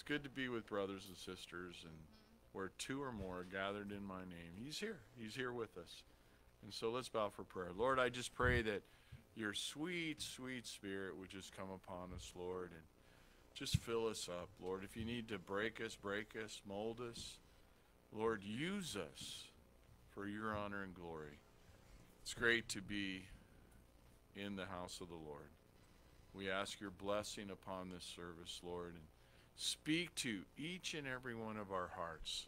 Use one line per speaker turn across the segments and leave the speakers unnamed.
It's good to be with brothers and sisters, and where two or more are gathered in my name, He's here. He's here with us. And so let's bow for prayer. Lord, I just pray that your sweet, sweet spirit would just come upon us, Lord, and just fill us up, Lord. If you need to break us, break us, mold us, Lord, use us for your honor and glory. It's great to be in the house of the Lord. We ask your blessing upon this service, Lord, and speak to each and every one of our hearts.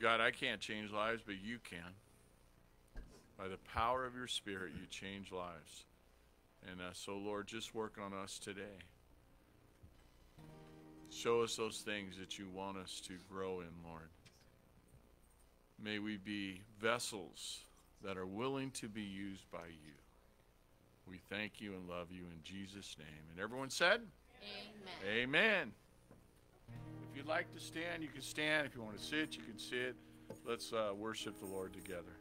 God, I can't change lives, but you can. By the power of your Spirit, you change lives. And uh, so, Lord, just work on us today. Show us those things that you want us to grow in, Lord. May we be vessels that are willing to be used by you. We thank you and love you in Jesus' name. And everyone said,
Amen.
Amen. If you'd like to stand, you can stand. If you want to sit, you can sit. Let's uh, worship the Lord together.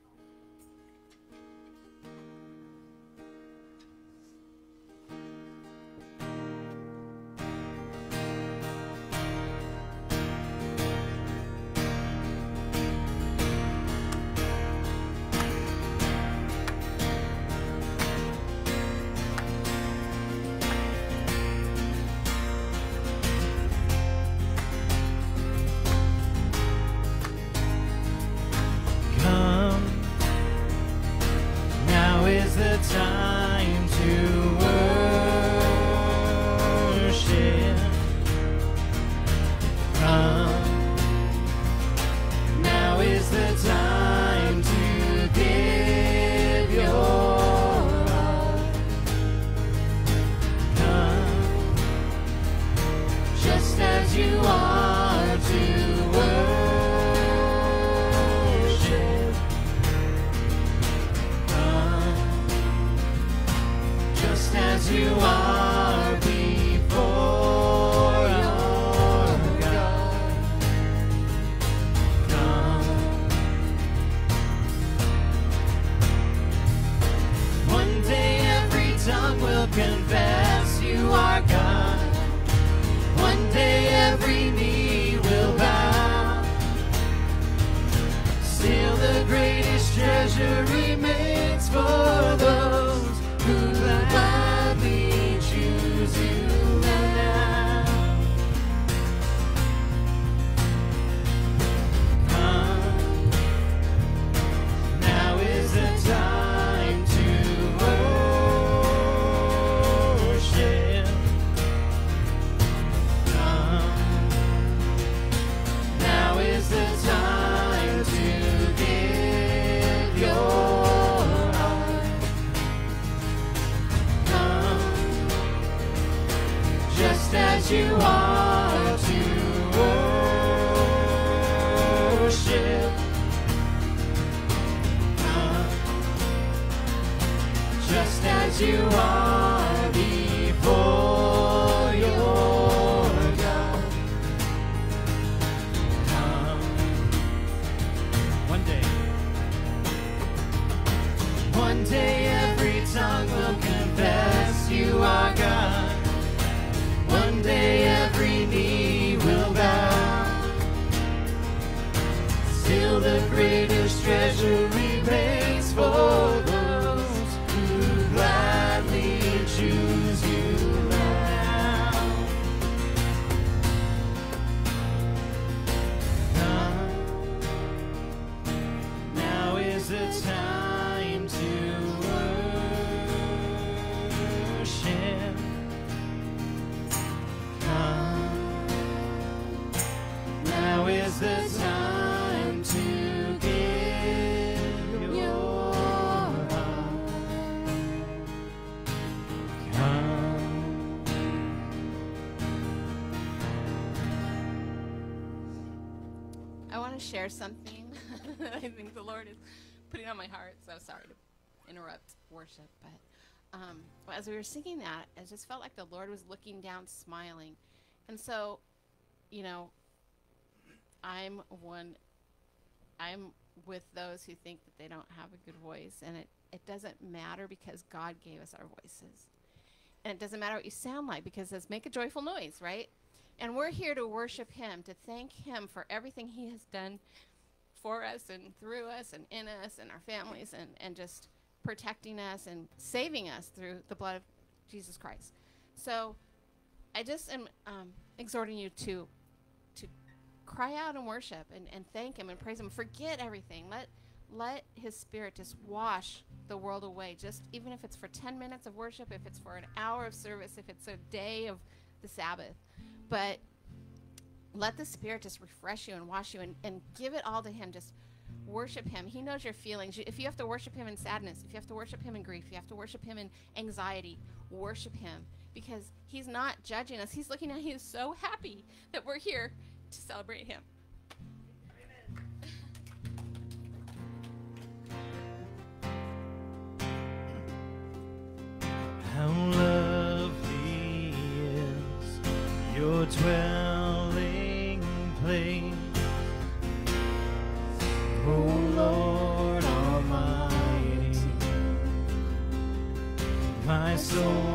Share something that I think the Lord is putting on my heart. So sorry to interrupt worship, but um, as we were singing that, it just felt like the Lord was looking down, smiling, and so, you know, I'm one. I'm with those who think that they don't have a good voice, and it it doesn't matter because God gave us our voices, and it doesn't matter what you sound like because it says make a joyful noise, right? And we're here to worship Him, to thank Him for everything He has done for us and through us and in us and our families and, and just protecting us and saving us through the blood of Jesus Christ. So I just am um, exhorting you to to cry out and worship and, and thank him and praise him. Forget everything. Let let his spirit just wash the world away. Just even if it's for 10 minutes of worship, if it's for an hour of service, if it's a day of the Sabbath. But let the spirit just refresh you and wash you and, and give it all to him. Just worship him. He knows your feelings. If you have to worship him in sadness, if you have to worship him in grief, you have to worship him in anxiety, worship him because he's not judging us. He's looking at He's so happy that we're here to celebrate him.
Dwelling place, O Lord Almighty. My soul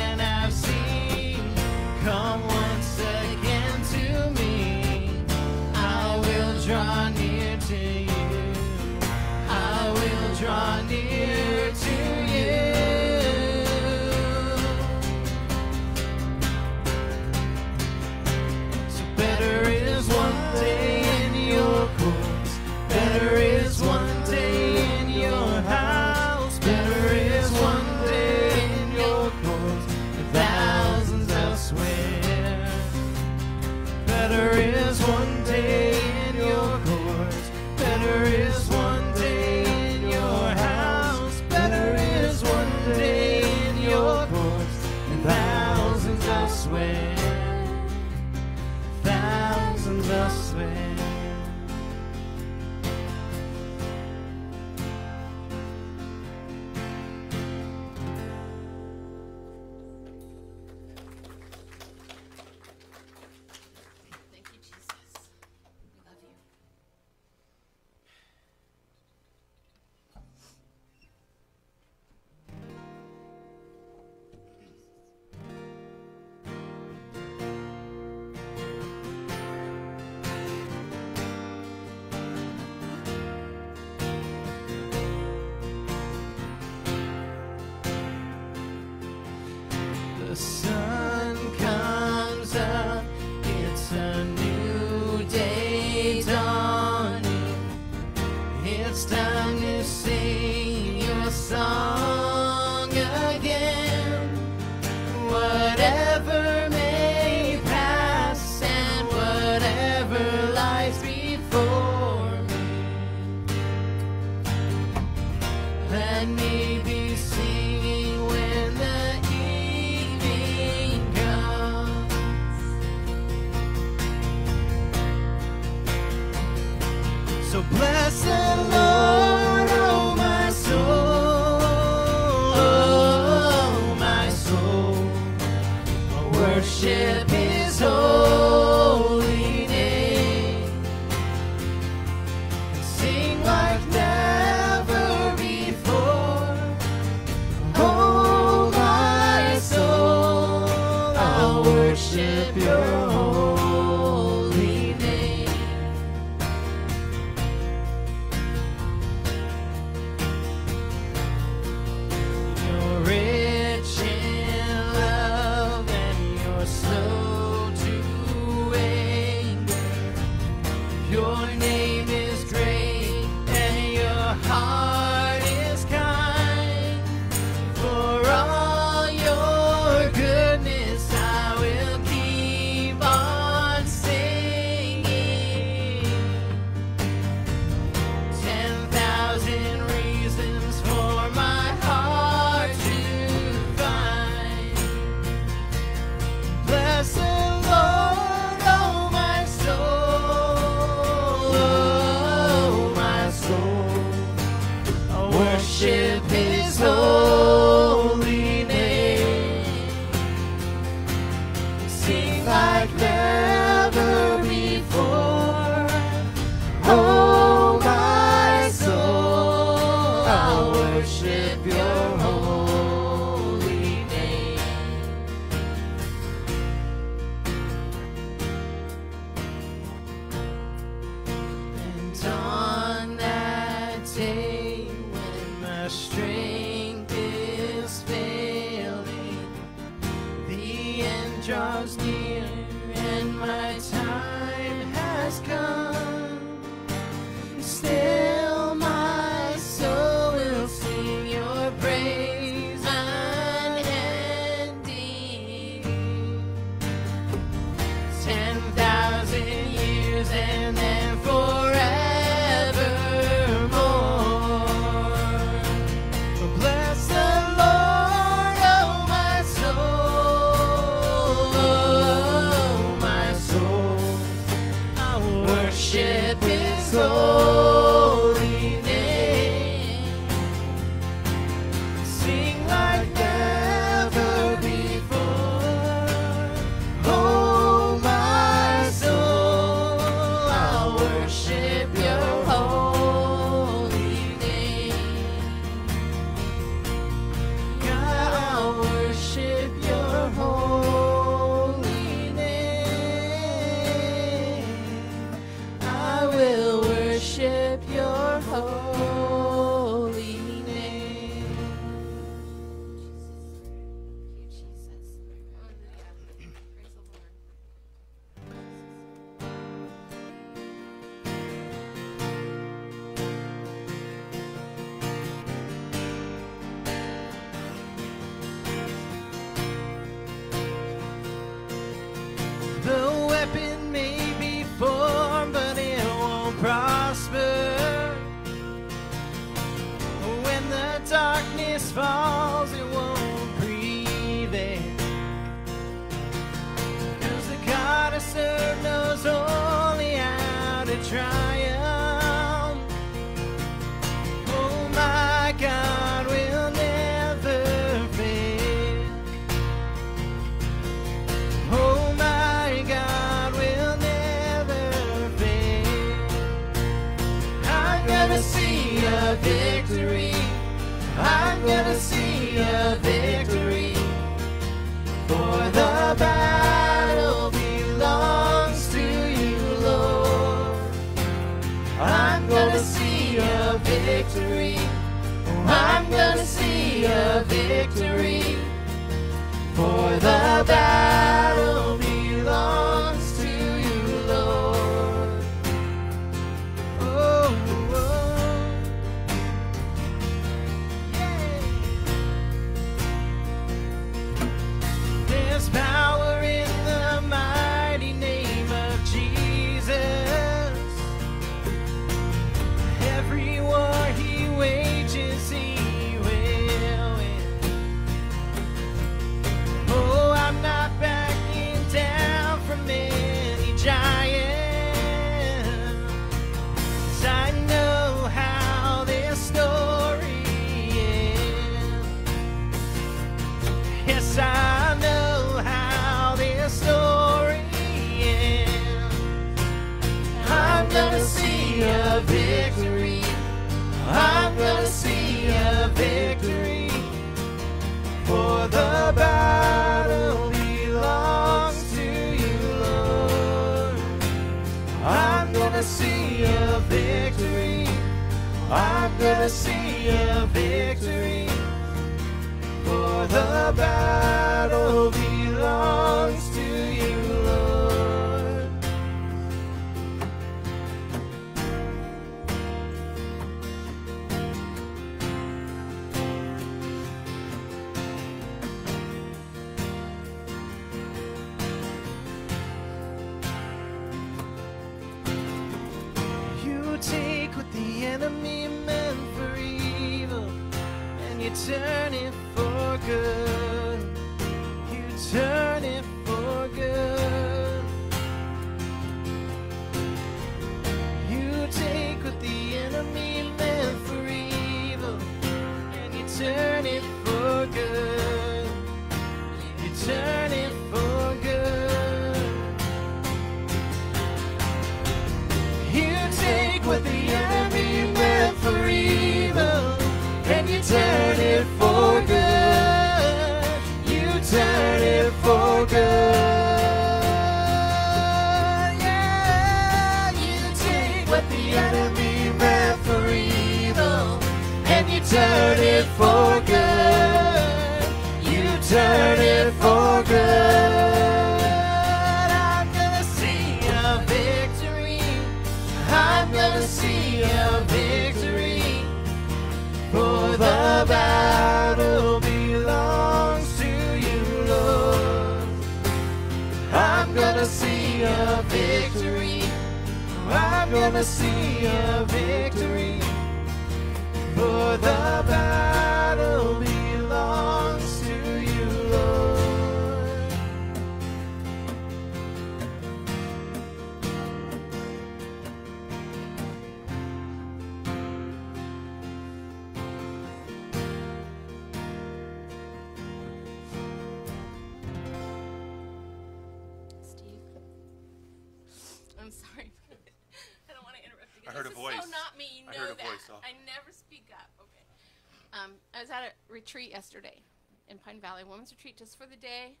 retreat yesterday in Pine Valley, women's retreat, just for the day,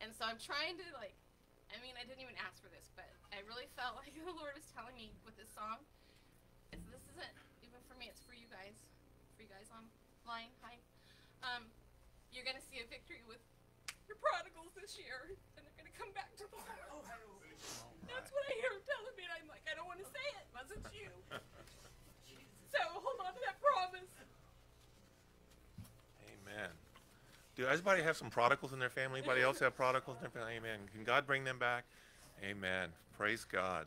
and so I'm trying to like. I mean, I didn't even ask for this, but I really felt like the Lord was telling me with this song. It's, this isn't even for me; it's for you guys. For you guys online. Hi. Um, you're gonna see a victory with your prodigals this year, and they're gonna come back to the Lord. That's what I hear him telling me, and I'm like, I don't want to say it. Wasn't you? so hold on to that promise.
Amen. Do everybody have some prodigals in their family? Anybody else have prodigals in their family? Amen. Can God bring them back? Amen. Praise God.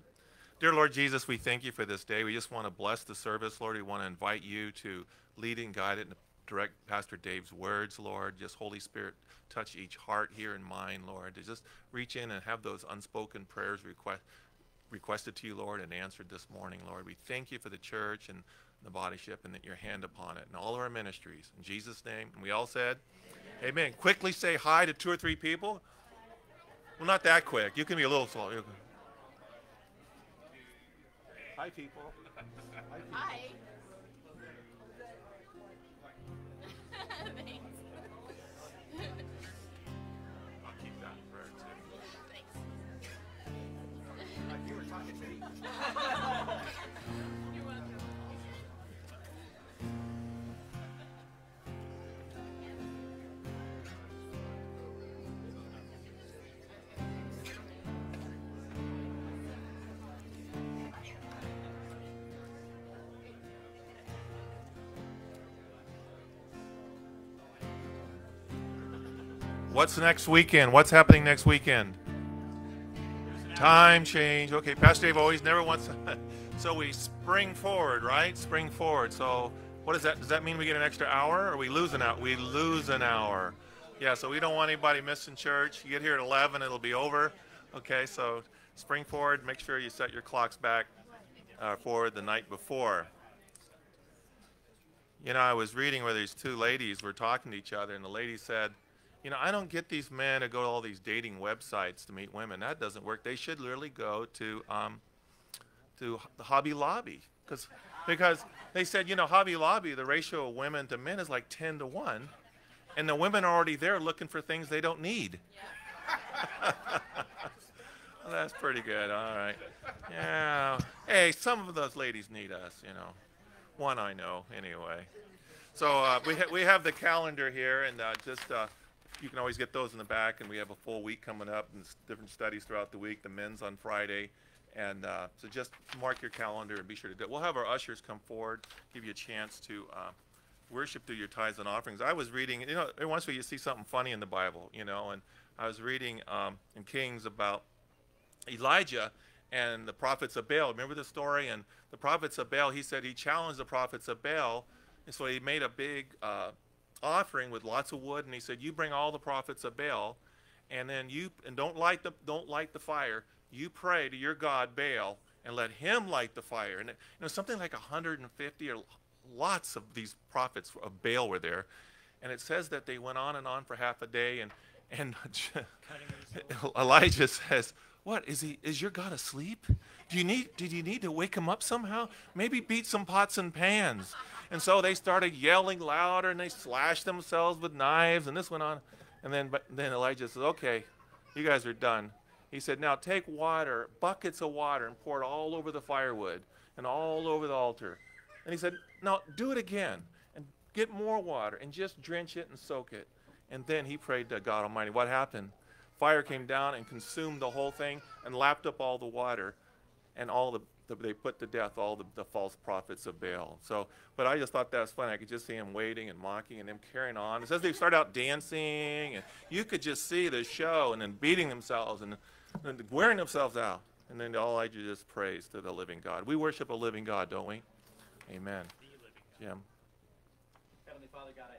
Dear Lord Jesus, we thank you for this day. We just want to bless the service, Lord. We want to invite you to lead and guide it and direct Pastor Dave's words, Lord. Just Holy Spirit, touch each heart here and mind, Lord. To just reach in and have those unspoken prayers, request, requested to you, Lord, and answered this morning, Lord. We thank you for the church and the body ship and that your hand upon it and all of our ministries. In Jesus' name. And we all said, Amen. Amen. Quickly say hi to two or three people. Well, not that quick. You can be a little slow. You can- Hi, people.
Hi.
What's next weekend? What's happening next weekend? Time change. Okay, Pastor Dave always never wants. To, so we spring forward, right? Spring forward. So what does that? Does that mean we get an extra hour, or we lose an hour? We lose an hour. Yeah. So we don't want anybody missing church. You get here at 11, it'll be over. Okay. So spring forward. Make sure you set your clocks back uh, forward the night before. You know, I was reading where these two ladies were talking to each other, and the lady said, you know, I don't get these men to go to all these dating websites to meet women. That doesn't work. They should literally go to um, to Hobby Lobby because because they said, you know, Hobby Lobby, the ratio of women to men is like ten to one, and the women are already there looking for things they don't need. Well, that's pretty good. All right. Yeah. Hey, some of those ladies need us, you know. One I know, anyway. So uh, we, ha- we have the calendar here, and uh, just uh, you can always get those in the back, and we have a full week coming up and different studies throughout the week. The men's on Friday, and uh, so just mark your calendar and be sure to do it. We'll have our ushers come forward, give you a chance to uh, worship through your tithes and offerings. I was reading, you know, every once in a while you see something funny in the Bible, you know, and I was reading um, in Kings about Elijah and the prophets of Baal. Remember the story? And the prophets of Baal, he said he challenged the prophets of Baal, and so he made a big uh, offering with lots of wood, and he said, "You bring all the prophets of Baal, and then you and don't light the don't light the fire. You pray to your god Baal, and let him light the fire." And it, you know, something like 150 or lots of these prophets of Baal were there, and it says that they went on and on for half a day, and and Elijah says, "What is he? Is your God asleep? Do you need? Did you need to wake him up somehow? Maybe beat some pots and pans." And so they started yelling louder, and they slashed themselves with knives, and this went on. And then, but then Elijah says, "Okay, you guys are done." He said, "Now take water, buckets of water, and pour it all over the firewood and all over the altar." And he said, "Now do it again, and get more water, and just drench it and soak it." And then he prayed to God Almighty. What happened? Fire came down and consumed the whole thing and lapped up all the water, and all the, the they put to death all the, the false prophets of Baal. So, but I just thought that was funny. I could just see him waiting and mocking and them carrying on. It says they start out dancing, and you could just see the show, and then beating themselves and, and wearing themselves out. And then all I do is praise to the living God. We worship a living God, don't we? Amen. Jim.
Heavenly Father, God, I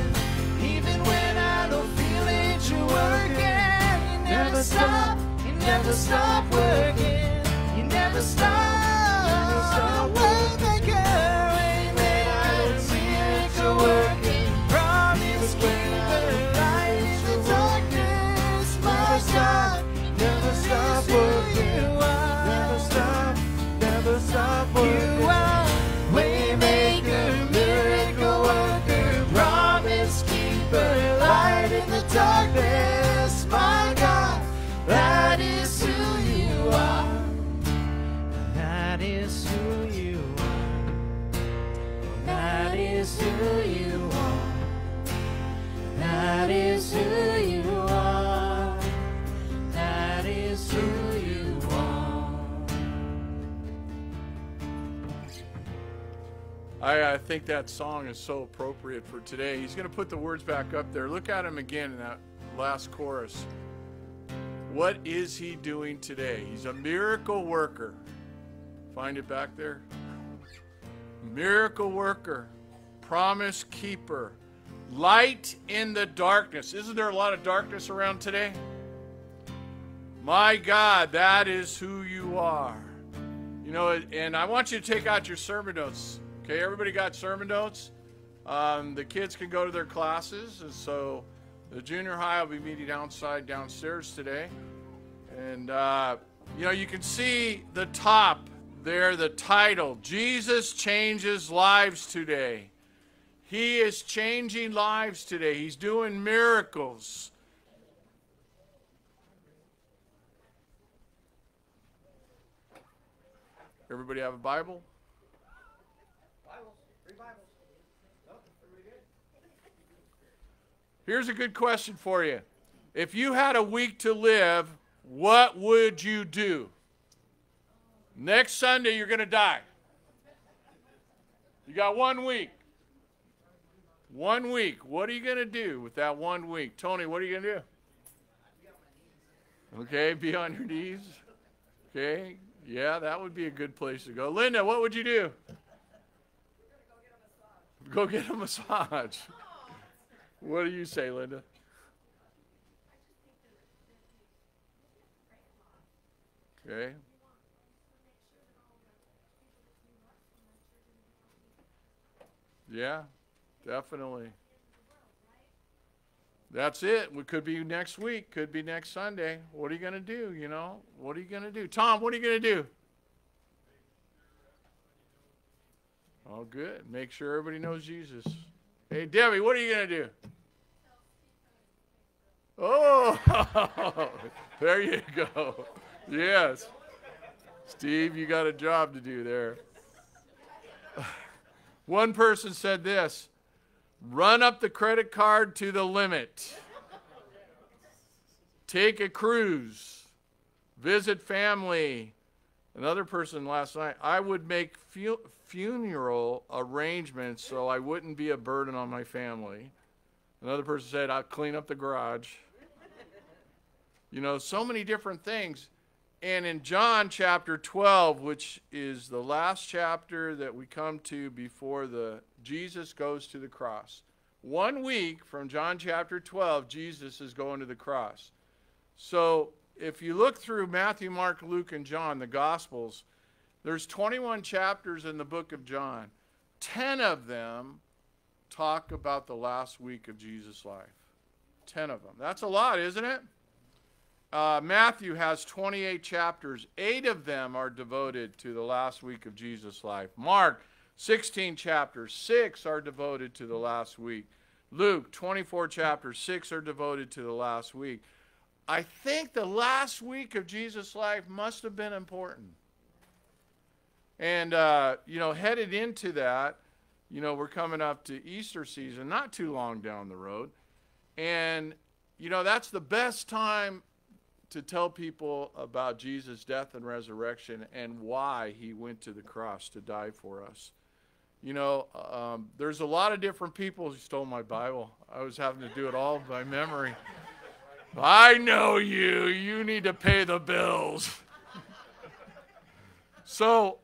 Working. You never stop, you never stop working. You never stop. Waymaker,
I, I think that song is so appropriate for today. He's going to put the words back up there. Look at him again in that last chorus. What is he doing today? He's a miracle worker. Find it back there. Miracle worker, promise keeper, light in the darkness. Isn't there a lot of darkness around today? My God, that is who you are. You know, and I want you to take out your sermon notes. Okay, everybody got sermon notes? Um, the kids can go to their classes, and so the junior high will be meeting outside downstairs today. And, uh, you know, you can see the top there, the title Jesus Changes Lives Today. He is changing lives today, He's doing miracles. Everybody have a Bible?
Bibles, three Bibles. No, everybody good?
Here's a good question for you. If you had a week to live, what would you do? Next Sunday, you're going to die. You got one week. One week. What are you going to do with that one week? Tony, what are you going to do? Okay, be on your knees. Okay, yeah, that would be a good place to go. Linda, what would you do? Go get a massage. What do you say, Linda? Okay. Yeah, definitely. That's it. We could be next week, could be next Sunday. What are you going to do, you know? What are you going to do? Tom, what are you going to do? Oh, good. Make sure everybody knows Jesus. Hey, Debbie, what are you going to do? Oh, there you go. Yes. Steve, you got a job to do there. One person said this run up the credit card to the limit, take a cruise, visit family. Another person last night, I would make funeral arrangements so I wouldn't be a burden on my family. Another person said, I'll clean up the garage. You know, so many different things. And in John chapter 12, which is the last chapter that we come to before the Jesus goes to the cross, One week from John chapter 12, Jesus is going to the cross. So if you look through Matthew, Mark, Luke, and John, the Gospels, there's 21 chapters in the book of John. 10 of them talk about the last week of Jesus' life. 10 of them. That's a lot, isn't it? Uh, Matthew has 28 chapters. Eight of them are devoted to the last week of Jesus' life. Mark, 16 chapters. Six are devoted to the last week. Luke, 24 chapters. Six are devoted to the last week. I think the last week of Jesus' life must have been important. And, uh, you know, headed into that, you know, we're coming up to Easter season, not too long down the road. And, you know, that's the best time to tell people about Jesus' death and resurrection and why he went to the cross to die for us. You know, um, there's a lot of different people who stole my Bible. I was having to do it all by memory. I know you. You need to pay the bills. so,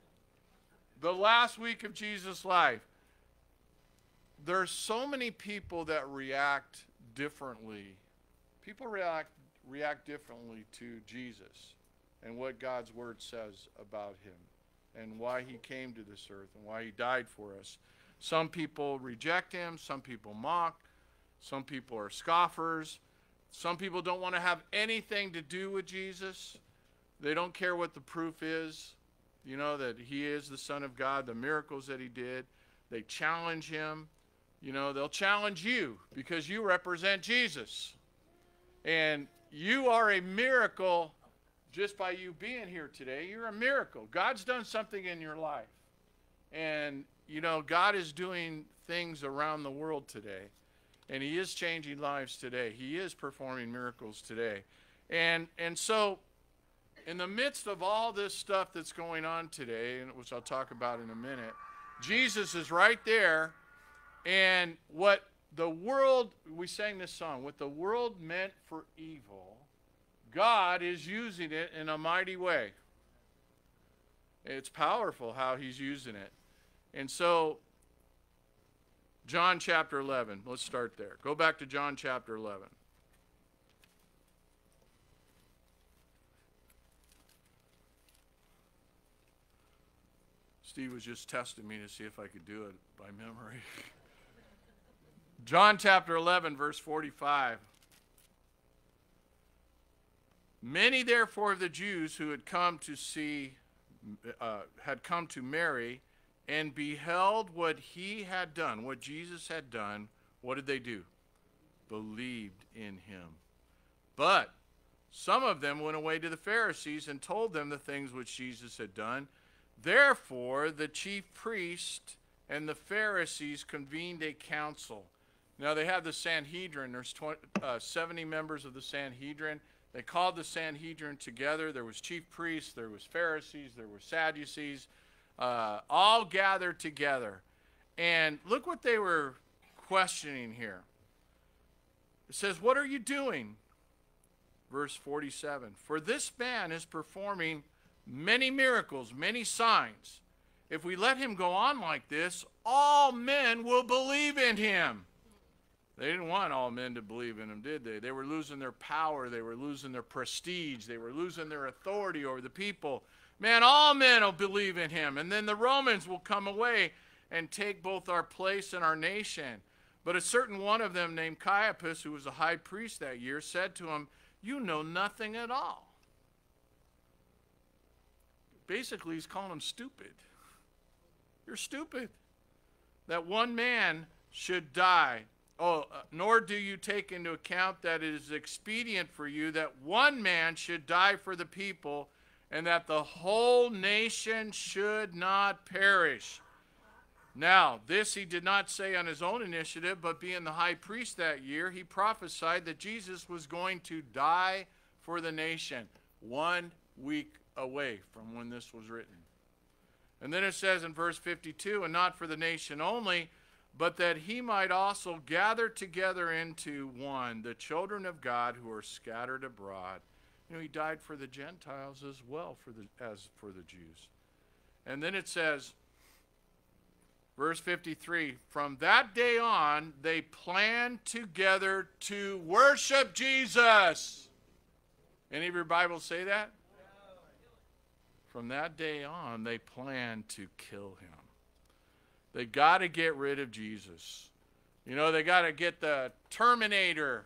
the last week of Jesus' life, there's so many people that react differently. People react react differently to Jesus and what God's word says about him and why he came to this earth and why he died for us. Some people reject him, some people mock, some people are scoffers. Some people don't want to have anything to do with Jesus. They don't care what the proof is, you know, that he is the Son of God, the miracles that he did. They challenge him. You know, they'll challenge you because you represent Jesus. And you are a miracle just by you being here today. You're a miracle. God's done something in your life. And, you know, God is doing things around the world today. And He is changing lives today. He is performing miracles today. And, and so, in the midst of all this stuff that's going on today, and which I'll talk about in a minute, Jesus is right there. And what the world, we sang this song, what the world meant for evil, God is using it in a mighty way. It's powerful how he's using it. And so, John chapter 11, let's start there. Go back to John chapter 11. Steve was just testing me to see if I could do it by memory. John chapter 11, verse 45. Many, therefore, of the Jews who had come to see, uh, had come to Mary and beheld what he had done, what Jesus had done, what did they do? Believed in him. But some of them went away to the Pharisees and told them the things which Jesus had done. Therefore, the chief priest and the Pharisees convened a council now they have the Sanhedrin. There's 20, uh, 70 members of the Sanhedrin. They called the Sanhedrin together. There was chief priests, there was Pharisees, there were Sadducees, uh, all gathered together. And look what they were questioning here. It says, "What are you doing?" Verse 47. For this man is performing many miracles, many signs. If we let him go on like this, all men will believe in him. They didn't want all men to believe in him, did they? They were losing their power. They were losing their prestige. They were losing their authority over the people. Man, all men will believe in him. And then the Romans will come away and take both our place and our nation. But a certain one of them, named Caiaphas, who was a high priest that year, said to him, You know nothing at all. Basically, he's calling them stupid. You're stupid. That one man should die Oh, uh, nor do you take into account that it is expedient for you that one man should die for the people, and that the whole nation should not perish. Now, this he did not say on his own initiative, but being the high priest that year, he prophesied that Jesus was going to die for the nation one week away from when this was written. And then it says in verse 52 and not for the nation only but that he might also gather together into one the children of God who are scattered abroad. You know, he died for the Gentiles as well for the, as for the Jews. And then it says, Verse 53 From that day on, they planned together to worship Jesus. Any of your Bibles say that? From that day on, they planned to kill him. They got to get rid of Jesus. You know, they got to get the Terminator.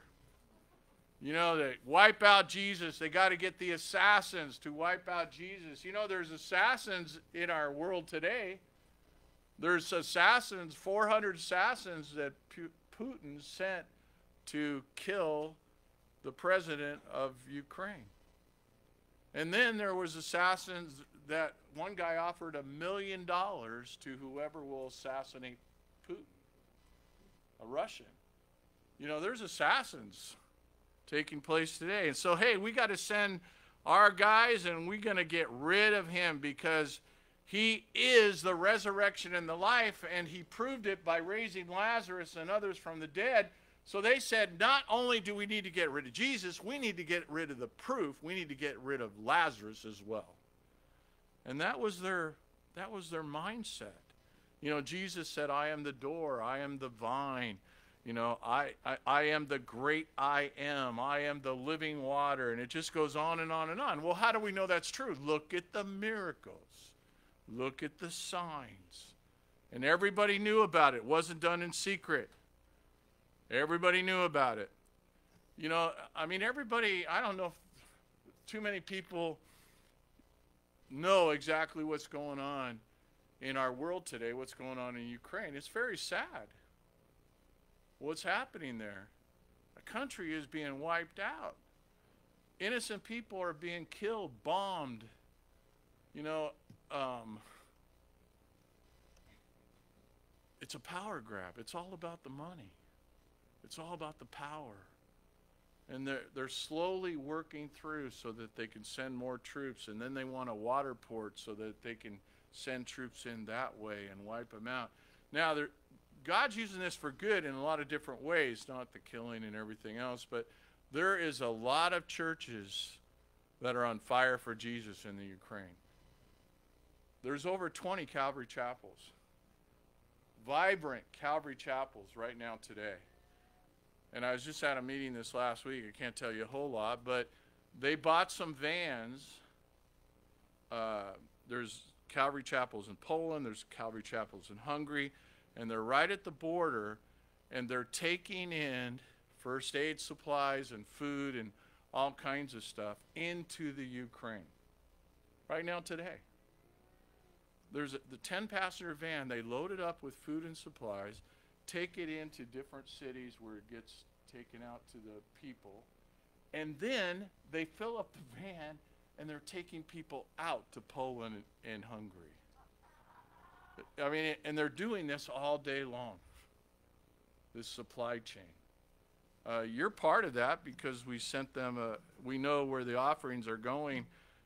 You know, they wipe out Jesus. They got to get the assassins to wipe out Jesus. You know, there's assassins in our world today. There's assassins, 400 assassins that Putin sent to kill the president of Ukraine. And then there was assassins that one guy offered a million dollars to whoever will assassinate Putin, a Russian. You know, there's assassins taking place today. And so, hey, we got to send our guys and we're going to get rid of him because he is the resurrection and the life, and he proved it by raising Lazarus and others from the dead. So they said, not only do we need to get rid of Jesus, we need to get rid of the proof. We need to get rid of Lazarus as well. And that was their that was their mindset. You know, Jesus said, I am the door, I am the vine. You know, I, I, I am the great I am. I am the living water. And it just goes on and on and on. Well, how do we know that's true? Look at the miracles. Look at the signs. And everybody knew about it. it wasn't done in secret. Everybody knew about it. You know, I mean, everybody, I don't know if too many people know exactly what's going on in our world today, what's going on in Ukraine. It's very sad. What's happening there? A country is being wiped out. Innocent people are being killed, bombed. You know, um, it's a power grab. It's all about the money. It's all about the power. And they're, they're slowly working through so that they can send more troops. And then they want a water port so that they can send troops in that way and wipe them out. Now, God's using this for good in a lot of different ways, not the killing and everything else, but there is a lot of churches that are on fire for Jesus in the Ukraine. There's over 20 Calvary chapels, vibrant Calvary chapels right now today. And I was just at a meeting this last week. I can't tell you a whole lot, but they bought some vans. Uh, there's Calvary chapels in Poland, there's Calvary chapels in Hungary, and they're right at the border, and they're taking in first aid supplies and food and all kinds of stuff into the Ukraine right now today. There's a, the 10 passenger van, they load it up with food and supplies, take it into different cities where it gets taken out to the people, and then they fill up the van and they're taking people out to Poland and, Hungary. I mean, and they're doing this all day long, this supply chain. Uh, you're part of that because we sent them, a, we know where the offerings are going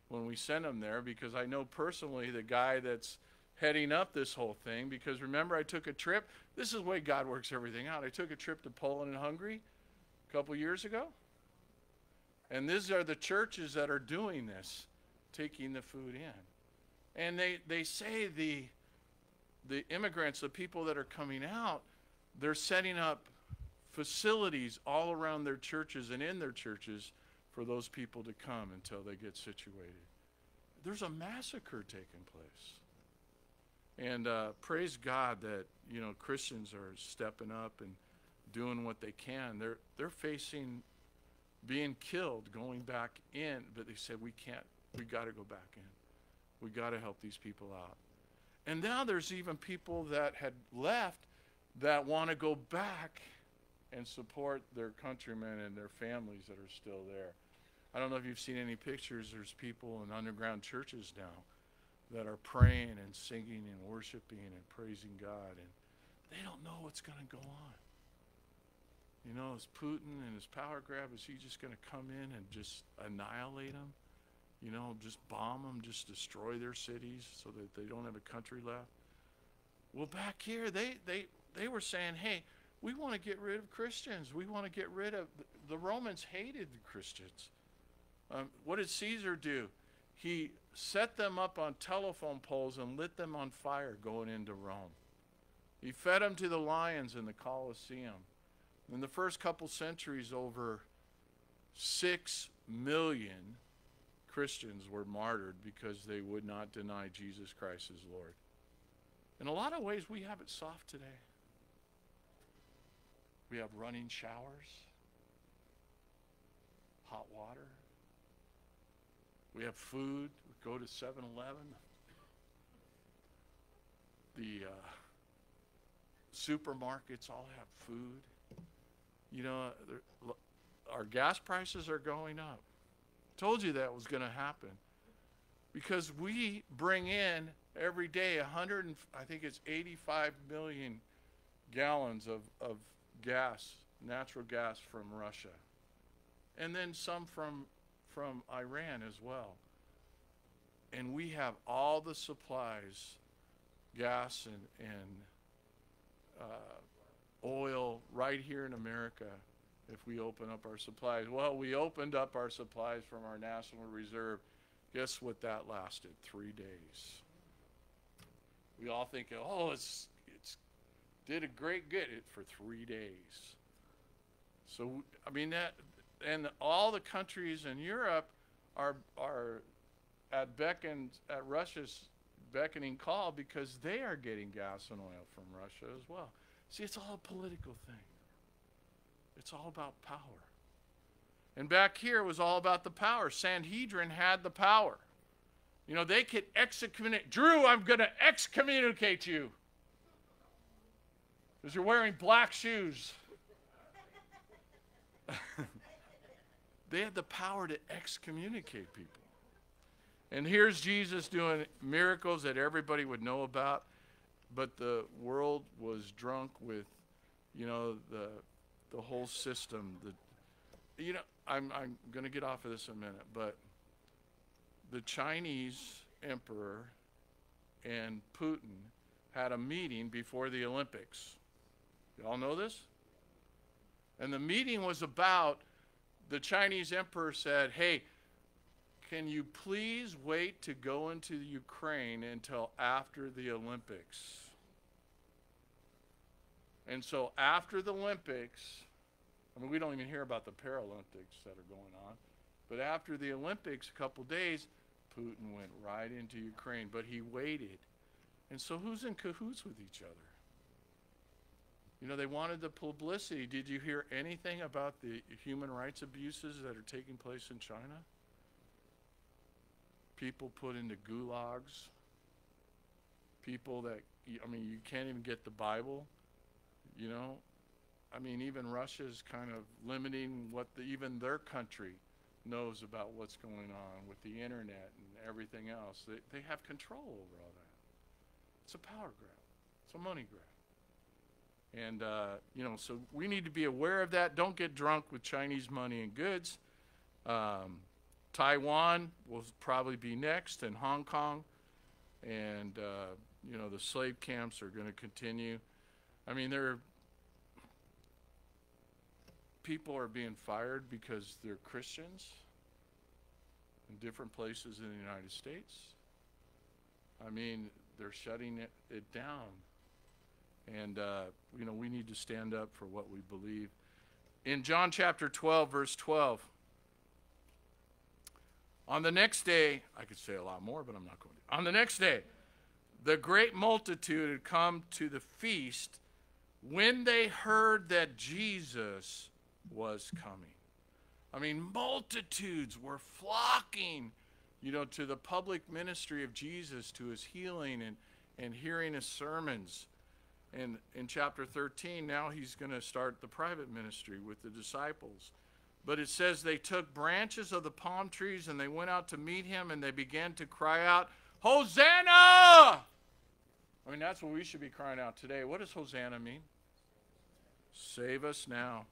when we send them there because I know personally the guy that's heading up this whole thing because remember I took a trip. This is the way God works everything out. I took a trip to Poland and Hungary a couple years ago. And these are the churches that are doing this, taking the food in. And they, they say the, the immigrants, the people that are coming out, they're setting up facilities all around their churches and in their churches for those people to come until they get situated. There's a massacre taking place. And uh, praise God that you know Christians are stepping up and doing what they can. They're they're facing being killed, going back in, but they said we can't. We got to go back in. We got to help these people out. And now there's even people that had left that want to go back and support their countrymen and their families that are still there. I don't know if you've seen any pictures. There's people in underground churches now that are praying and singing and worshiping and praising God, and they don't know what's going to go on. You know, is Putin and his power grab, is he just going to come in and just annihilate them? You know, just bomb them, just destroy their cities so that they don't have a country left? Well, back here, they, they, they were saying, hey, we want to get rid of Christians. We want to get rid of the Romans hated the Christians. Um, what did Caesar do? He set them up on telephone poles and lit them on fire going into Rome. He fed them to the lions in the Colosseum. In the first couple centuries, over six million Christians were martyred because they would not deny Jesus Christ as Lord. In a lot of ways, we have it soft today. We have running showers, hot water. We have food. We go to 7 Eleven. The uh, supermarkets all have food. You know, our gas prices are going up. Told you that was going to happen. Because we bring in every day 100 and, I think it's 85 million gallons of, of gas, natural gas from Russia. And then some from from Iran as well. And we have all the supplies, gas and and uh, oil right here in America if we open up our supplies. Well, we opened up our supplies from our National Reserve. Guess what that lasted? Three days. We all think, oh, it's it's did a great good it for three days. So I mean that, and all the countries in Europe are are at beckon at Russia's beckoning call because they are getting gas and oil from Russia as well. See, it's all a political thing. It's all about power. And back here it was all about the power. Sanhedrin had the power. You know, they could excommunicate. Drew, I'm going to excommunicate you. Because you're wearing black shoes. they had the power to excommunicate people. And here's Jesus doing miracles that everybody would know about, but the world was drunk with, you know, the the whole system. The, you know, I'm I'm going to get off of this in a minute, but the Chinese emperor and Putin had a meeting before the Olympics. Y'all know this? And the meeting was about the Chinese emperor said, "Hey, can you please wait to go into Ukraine until after the Olympics?" And so after the Olympics, I mean, we don't even hear about the Paralympics that are going on, but after the Olympics, a couple days, Putin went right into Ukraine, but he waited. And so who's in cahoots with each other? You know, they wanted the publicity. Did you hear anything about the human rights abuses that are taking place in China? People put into gulags. People that, I mean, you can't even get the Bible. You know, I mean, even Russia's kind of limiting what the, even their country knows about what's going on with the internet and everything else. They, they have control over all that. It's a power grab, it's a money grab. And, uh, you know, so we need to be aware of that. Don't get drunk with Chinese money and goods. Um, Taiwan will probably be next, and Hong Kong. And, uh, you know, the slave camps are going to continue. I mean, there people are being fired because they're Christians in different places in the United States. I mean, they're shutting it, it down. And, uh, you know, we need to stand up for what we believe. In John chapter 12, verse 12, on the next day, I could say a lot more, but I'm not going to. On the next day, the great multitude had come to the feast when they heard that Jesus was coming. I mean, multitudes were flocking, you know, to the public ministry of Jesus, to his healing and, and hearing his sermons. And in chapter 13, now he's going to start the private ministry with the disciples. But it says they took branches of the palm trees and they went out to meet him and they began to cry out, Hosanna! I mean, that's what we should be crying out today. What does Hosanna mean? Save us now.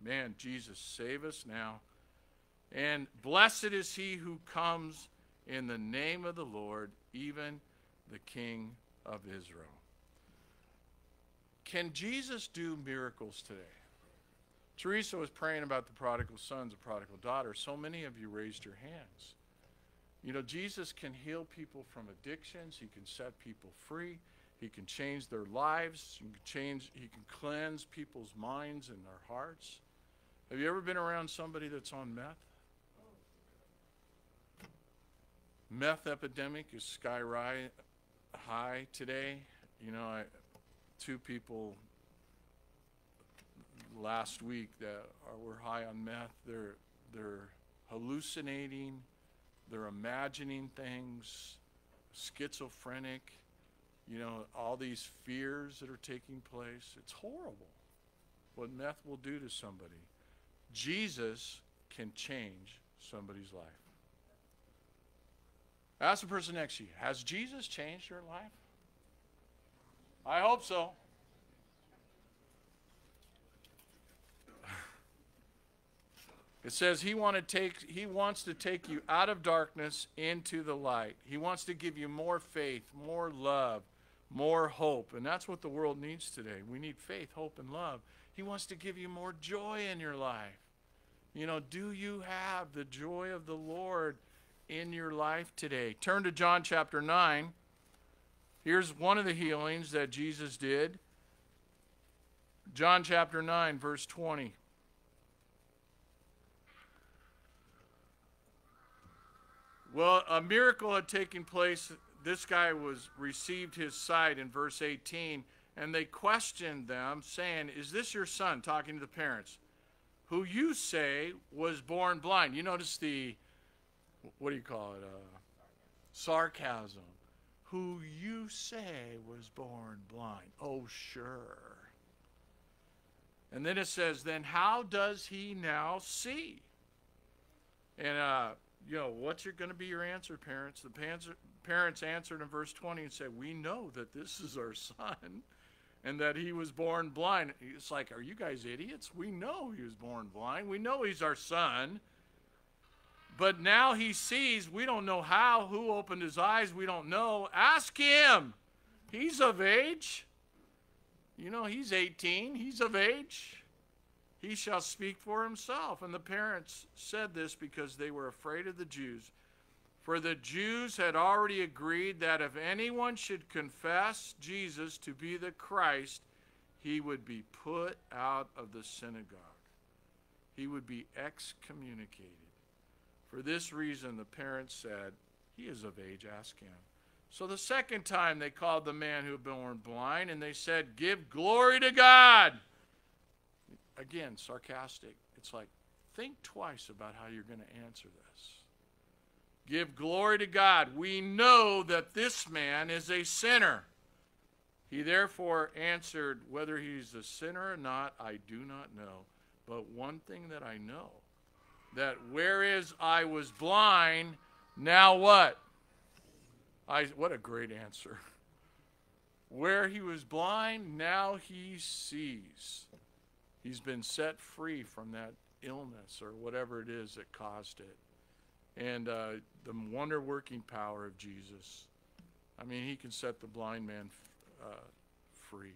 Man, Jesus, save us now. And blessed is he who comes in the name of the Lord, even the King of Israel. Can Jesus do miracles today? Teresa was praying about the prodigal sons, the prodigal daughter. So many of you raised your hands. You know, Jesus can heal people from addictions, He can set people free, He can change their lives. He can change. He can cleanse people's minds and their hearts. Have you ever been around somebody that's on meth? Meth epidemic is sky high today. You know, I, two people last week that are, were high on meth. They're they're hallucinating. They're imagining things. Schizophrenic. You know, all these fears that are taking place. It's horrible what meth will do to somebody. Jesus can change somebody's life. Ask the person next to you Has Jesus changed your life? I hope so. It says he take he wants to take you out of darkness into the light. He wants to give you more faith, more love, more hope. And that's what the world needs today. We need faith, hope and love. He wants to give you more joy in your life. You know, do you have the joy of the Lord in your life today? Turn to John chapter 9. Here's one of the healings that Jesus did. John chapter 9, verse 20. Well, a miracle had taken place. This guy was received his sight in verse 18, and they questioned them, saying, Is this your son? Talking to the parents, who you say was born blind. You notice the, what do you call it? Uh, sarcasm. Who you say was born blind. Oh, sure. And then it says, Then how does he now see? And, uh, you know, what's going to be your answer, parents? The parents, parents answered in verse 20 and said, We know that this is our son and that he was born blind. It's like, Are you guys idiots? We know he was born blind. We know he's our son. But now he sees. We don't know how. Who opened his eyes? We don't know. Ask him. He's of age. You know, he's 18. He's of age he shall speak for himself. And the parents said this because they were afraid of the Jews. For the Jews had already agreed that if anyone should confess Jesus to be the Christ, he would be put out of the synagogue. He would be excommunicated. For this reason, the parents said, He is of age, ask him. So the second time they called the man who had been born blind, and they said, Give glory to God again, sarcastic. It's like, think twice about how you're going to answer this. Give glory to God. We know that this man is a sinner. He therefore answered, Whether he's a sinner or not, I do not know. But one thing that I know, that whereas I was blind, now what? I, what a great answer. Where he was blind, now he sees. He's been set free from that illness or whatever it is that caused it. And uh, the wonder working power of Jesus. I mean, he can set the blind man uh, free.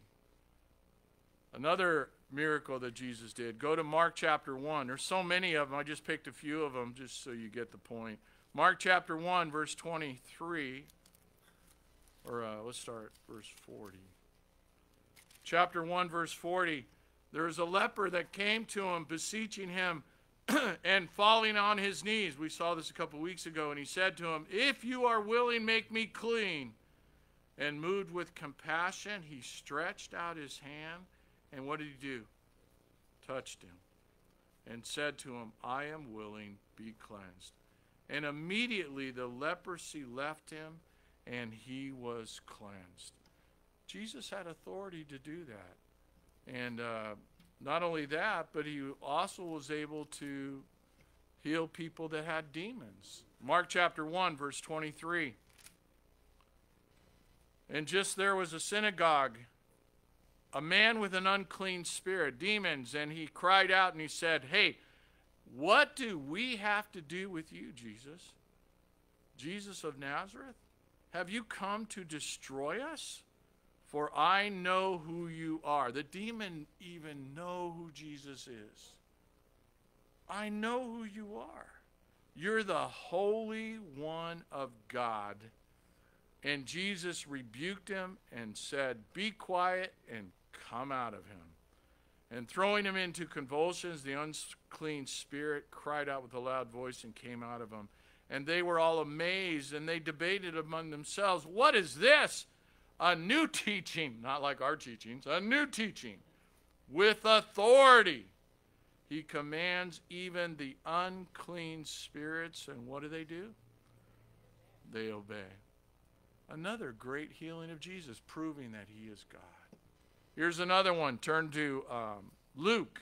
Another miracle that Jesus did. Go to Mark chapter 1. There's so many of them. I just picked a few of them just so you get the point. Mark chapter 1, verse 23. Or uh, let's start verse 40. Chapter 1, verse 40. There was a leper that came to him, beseeching him and falling on his knees. We saw this a couple weeks ago, and he said to him, If you are willing, make me clean. And moved with compassion, he stretched out his hand, and what did he do? Touched him, and said to him, I am willing, be cleansed. And immediately the leprosy left him, and he was cleansed. Jesus had authority to do that. And uh, not only that, but he also was able to heal people that had demons. Mark chapter 1, verse 23. And just there was a synagogue, a man with an unclean spirit, demons, and he cried out and he said, Hey, what do we have to do with you, Jesus? Jesus of Nazareth? Have you come to destroy us? For I know who you are. The demon even know who Jesus is. I know who you are. You're the Holy One of God. And Jesus rebuked him and said, Be quiet and come out of him. And throwing him into convulsions, the unclean spirit cried out with a loud voice and came out of him. And they were all amazed, and they debated among themselves, What is this? A new teaching, not like our teachings, a new teaching with authority. He commands even the unclean spirits, and what do they do? They obey. Another great healing of Jesus, proving that he is God. Here's another one. Turn to um, Luke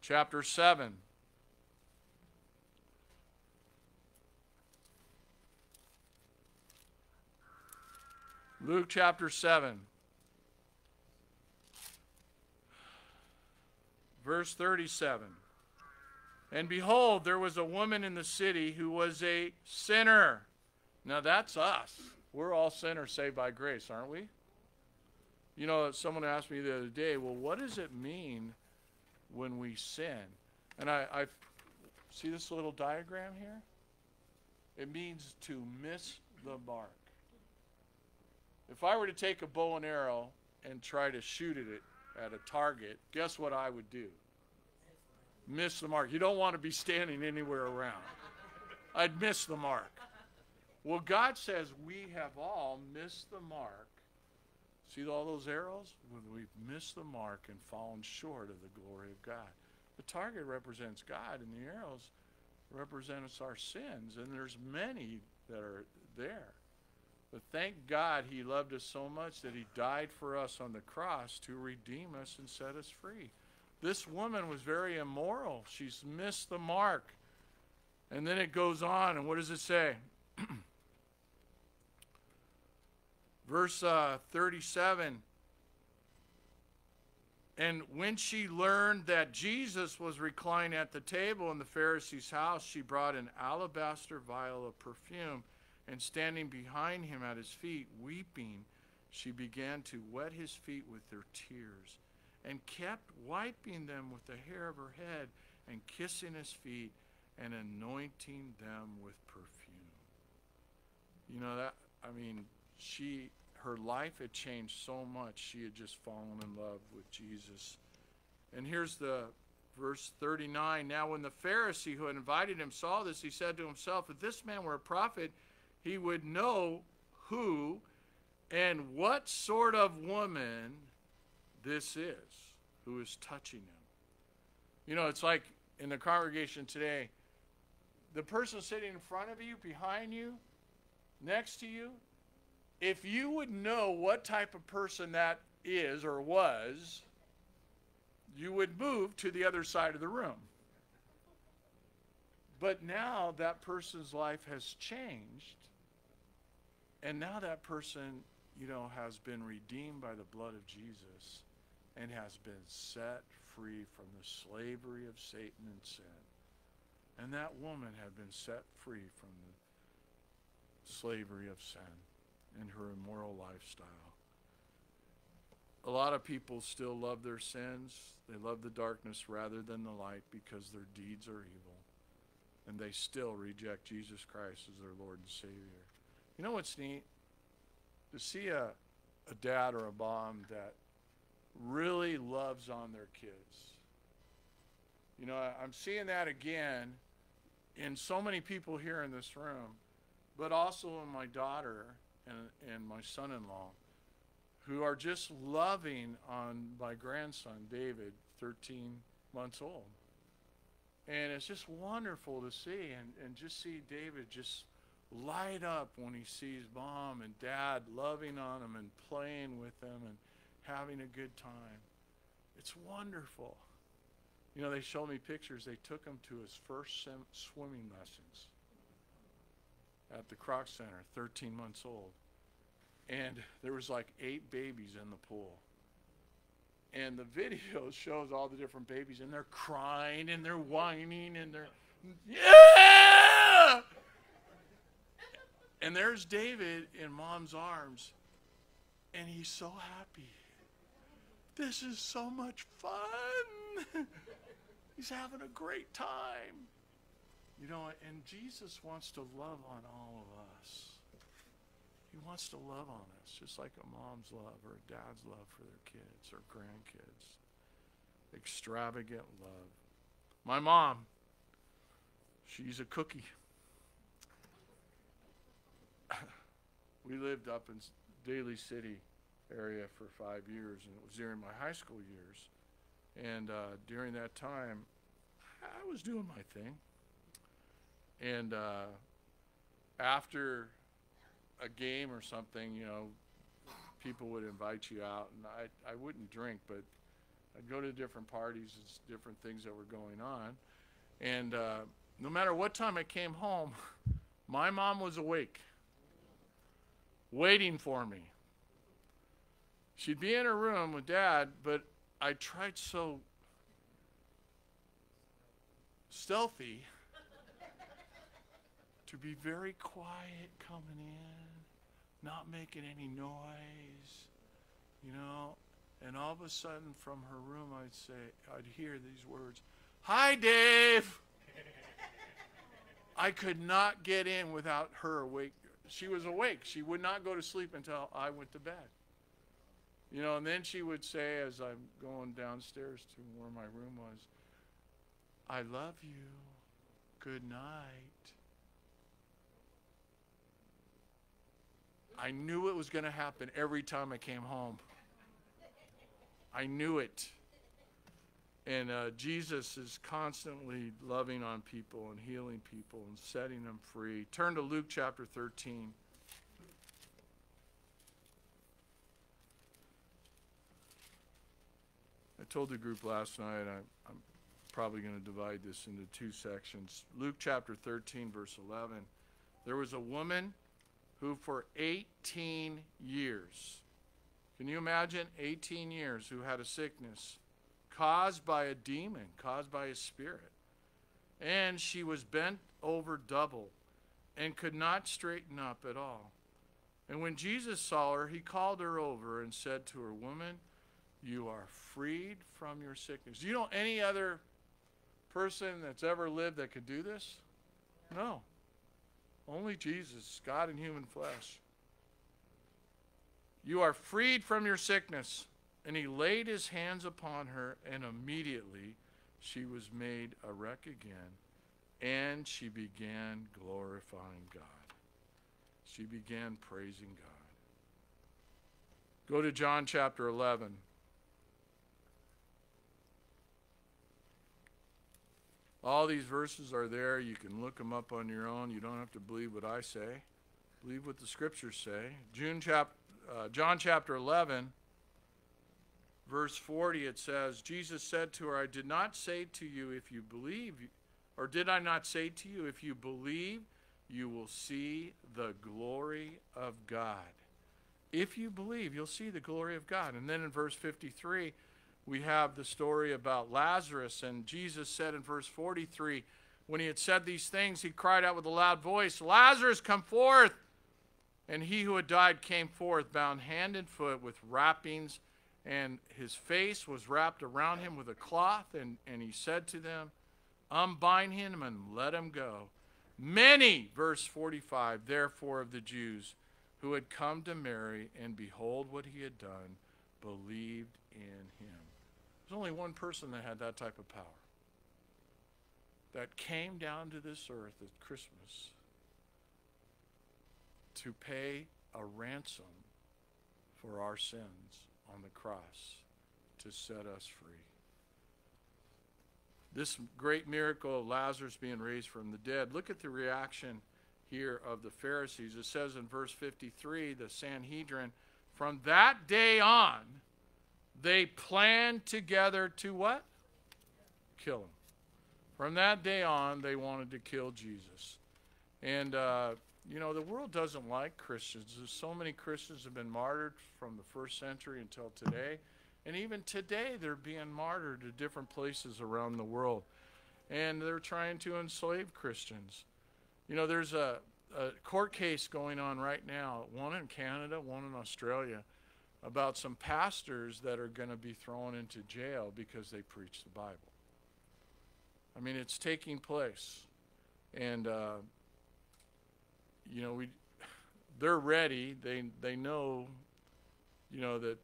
chapter 7. Luke chapter 7. Verse 37. And behold, there was a woman in the city who was a sinner. Now that's us. We're all sinners saved by grace, aren't we? You know, someone asked me the other day, well, what does it mean when we sin? And I, I see this little diagram here? It means to miss the mark. If I were to take a bow and arrow and try to shoot at it at a target, guess what I would do? Miss the mark. You don't want to be standing anywhere around. I'd miss the mark. Well, God says we have all missed the mark. See all those arrows? When we've missed the mark and fallen short of the glory of God. The target represents God, and the arrows represent us our sins, and there's many that are there. But thank God he loved us so much that he died for us on the cross to redeem us and set us free. This woman was very immoral. She's missed the mark. And then it goes on, and what does it say? Verse uh, 37 And when she learned that Jesus was reclining at the table in the Pharisee's house, she brought an alabaster vial of perfume, and standing behind him at his feet, weeping, she began to wet his feet with her tears, and kept wiping them with the hair of her head, and kissing his feet, and anointing them with perfume. You know that I mean, she her life had changed so much. She had just fallen in love with Jesus. And here's the verse 39. Now, when the Pharisee who had invited him saw this, he said to himself, If this man were a prophet, he would know who and what sort of woman this is who is touching him. You know, it's like in the congregation today, the person sitting in front of you, behind you, next to you, if you would know what type of person that is or was, you would move to the other side of the room. But now that person's life has changed, and now that person, you know, has been redeemed by the blood of Jesus and has been set free from the slavery of Satan and sin. And that woman had been set free from the slavery of sin and her immoral lifestyle. A lot of people still love their sins. They love the darkness rather than the light because their deeds are evil. And they still reject Jesus Christ as their Lord and Savior. You know what's neat? To see a, a dad or a mom that really loves on their kids. You know, I'm seeing that again in so many people here in this room, but also in my daughter and, and my son in law, who are just loving on my grandson, David, 13 months old. And it's just wonderful to see, and, and just see David just light up when he sees mom and dad loving on him and playing with him and having a good time. It's wonderful. You know, they showed me pictures. They took him to his first swimming lessons at the Kroc Center, 13 months old. And there was like eight babies in the pool. And the video shows all the different babies, and they're crying and they're whining and they're, yeah! And there's David in mom's arms, and he's so happy. This is so much fun. he's having a great time. You know, and Jesus wants to love on all of us. He wants to love on us, just like a mom's love or a dad's love for their kids or grandkids. Extravagant love. My mom, she's a cookie. we lived up in Daly City area for five years, and it was during my high school years. And uh, during that time, I was doing my thing. And uh, after a game or something, you know, people would invite you out, and I, I wouldn't drink, but I'd go to different parties and different things that were going on. And uh, no matter what time I came home, my mom was awake, waiting for me. She'd be in her room with dad, but I tried so stealthy to be very quiet coming in, not making any noise, you know. And all of a sudden, from her room, I'd say, I'd hear these words, Hi, Dave. I could not get in without her awake. She was awake. She would not go to sleep until I went to bed. You know, and then she would say, as I'm going downstairs to where my room was, I love you. Good night. I knew it was going to happen every time I came home. I knew it. And uh, Jesus is constantly loving on people and healing people and setting them free. Turn to Luke chapter 13. I told the group last night I, I'm probably going to divide this into two sections. Luke chapter 13, verse 11. There was a woman who, for 18 years, can you imagine 18 years, who had a sickness caused by a demon, caused by a spirit. And she was bent over double and could not straighten up at all. And when Jesus saw her, he called her over and said to her, Woman, you are freed from your sickness. Do you know any other person that's ever lived that could do this? No. Only Jesus, God in human flesh. You are freed from your sickness. And he laid his hands upon her, and immediately she was made a wreck again, and she began glorifying God. She began praising God. Go to John chapter 11. All these verses are there. You can look them up on your own. You don't have to believe what I say. Believe what the scriptures say. June chap- uh, John chapter 11, verse 40, it says, Jesus said to her, I did not say to you if you believe, or did I not say to you, if you believe, you will see the glory of God. If you believe, you'll see the glory of God. And then in verse 53, we have the story about Lazarus. And Jesus said in verse 43, when he had said these things, he cried out with a loud voice, Lazarus, come forth! And he who had died came forth, bound hand and foot with wrappings, and his face was wrapped around him with a cloth. And, and he said to them, Unbind him and let him go. Many, verse 45, therefore of the Jews who had come to Mary and behold what he had done, believed in him. There's only one person that had that type of power that came down to this earth at Christmas to pay a ransom for our sins on the cross to set us free. This great miracle of Lazarus being raised from the dead, look at the reaction here of the Pharisees. It says in verse 53, the Sanhedrin, from that day on, they planned together to what? Kill him. From that day on, they wanted to kill Jesus. And, uh, you know, the world doesn't like Christians. There's so many Christians have been martyred from the first century until today. And even today, they're being martyred to different places around the world. And they're trying to enslave Christians. You know, there's a, a court case going on right now, one in Canada, one in Australia, about some pastors that are going to be thrown into jail because they preach the Bible. I mean, it's taking place. And, uh, you know, we, they're ready. They they know, you know that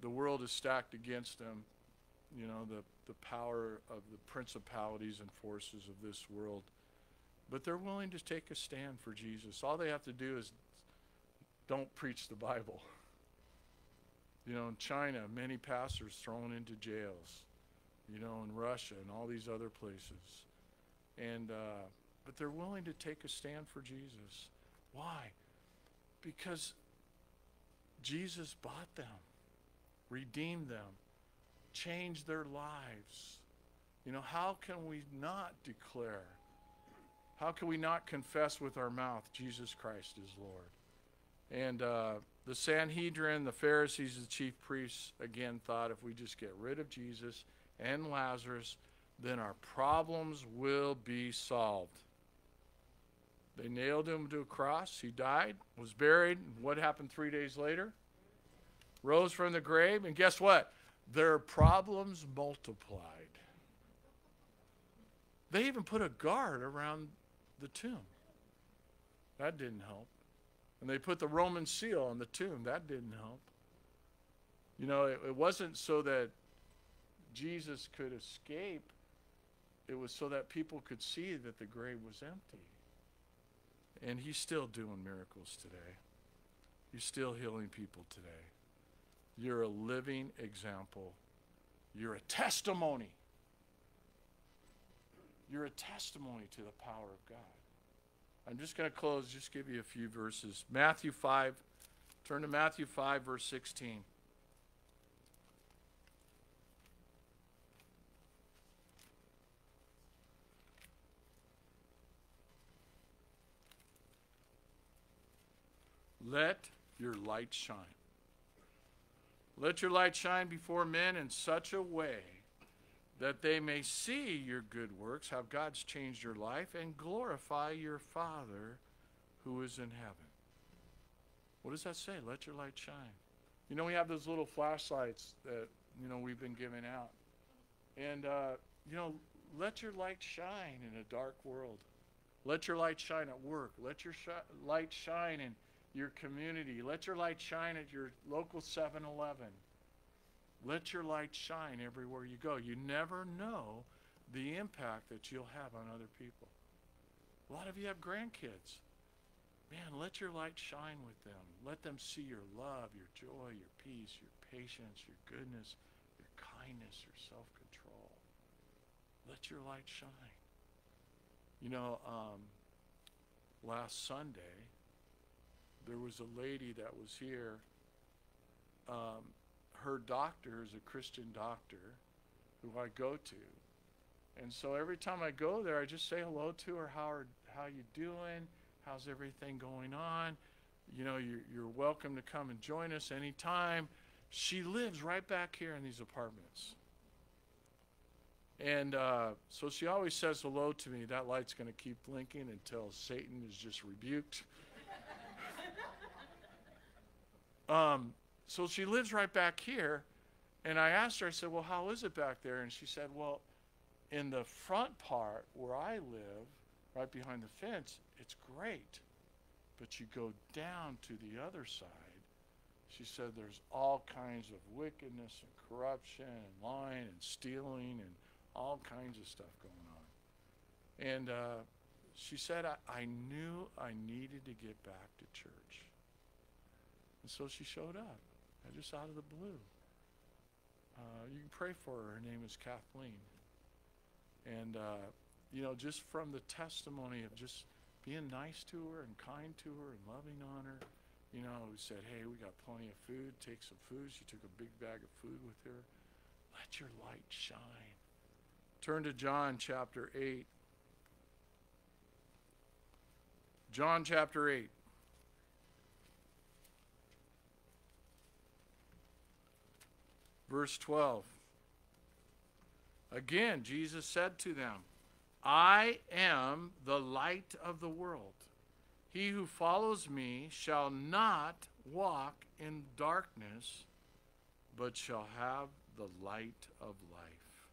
the world is stacked against them. You know the the power of the principalities and forces of this world, but they're willing to take a stand for Jesus. All they have to do is don't preach the Bible. You know, in China, many pastors thrown into jails. You know, in Russia and all these other places, and. Uh, but they're willing to take a stand for Jesus. Why? Because Jesus bought them, redeemed them, changed their lives. You know, how can we not declare? How can we not confess with our mouth Jesus Christ is Lord? And uh, the Sanhedrin, the Pharisees, the chief priests, again thought if we just get rid of Jesus and Lazarus, then our problems will be solved. They nailed him to a cross. He died, was buried. What happened three days later? Rose from the grave. And guess what? Their problems multiplied. They even put a guard around the tomb. That didn't help. And they put the Roman seal on the tomb. That didn't help. You know, it, it wasn't so that Jesus could escape, it was so that people could see that the grave was empty. And he's still doing miracles today. He's still healing people today. You're a living example. You're a testimony. You're a testimony to the power of God. I'm just going to close, just give you a few verses. Matthew 5. Turn to Matthew 5, verse 16. Let your light shine. Let your light shine before men in such a way that they may see your good works, how God's changed your life, and glorify your Father who is in heaven. What does that say? Let your light shine. You know, we have those little flashlights that, you know, we've been giving out. And, uh, you know, let your light shine in a dark world. Let your light shine at work. Let your sh- light shine in your community. Let your light shine at your local 7 Eleven. Let your light shine everywhere you go. You never know the impact that you'll have on other people. A lot of you have grandkids. Man, let your light shine with them. Let them see your love, your joy, your peace, your patience, your goodness, your kindness, your self control. Let your light shine. You know, um, last Sunday, there was a lady that was here. Um, her doctor is a Christian doctor who I go to. And so every time I go there, I just say hello to her. How are, how you doing? How's everything going on? You know, you're, you're welcome to come and join us anytime. She lives right back here in these apartments. And uh, so she always says hello to me. That light's going to keep blinking until Satan is just rebuked. um, so she lives right back here. And I asked her, I said, Well, how is it back there? And she said, Well, in the front part where I live, right behind the fence, it's great. But you go down to the other side, she said there's all kinds of wickedness and corruption and lying and stealing and all kinds of stuff going on. And uh, she said, I, I knew I needed to get back to church. And so she showed up, just out of the blue. Uh, you can pray for her. Her name is Kathleen. And, uh, you know, just from the testimony of just being nice to her and kind to her and loving on her, you know, said, hey, we got plenty of food. Take some food. She took a big bag of food with her. Let your light shine. Turn to John chapter 8. John chapter 8. Verse 12. Again, Jesus said to them, I am the light of the world. He who follows me shall not walk in darkness, but shall have the light of life.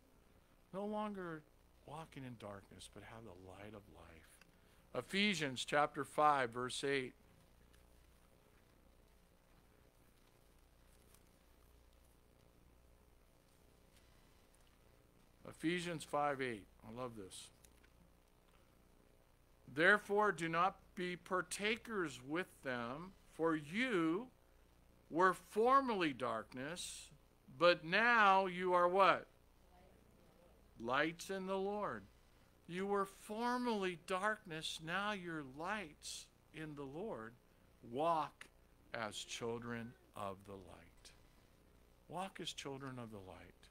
No longer walking in darkness, but have the light of life. Ephesians chapter 5, verse 8. Ephesians 5 8. I love this. Therefore, do not be partakers with them, for you were formerly darkness, but now you are what? Lights in the Lord. You were formerly darkness, now you're lights in the Lord. Walk as children of the light. Walk as children of the light.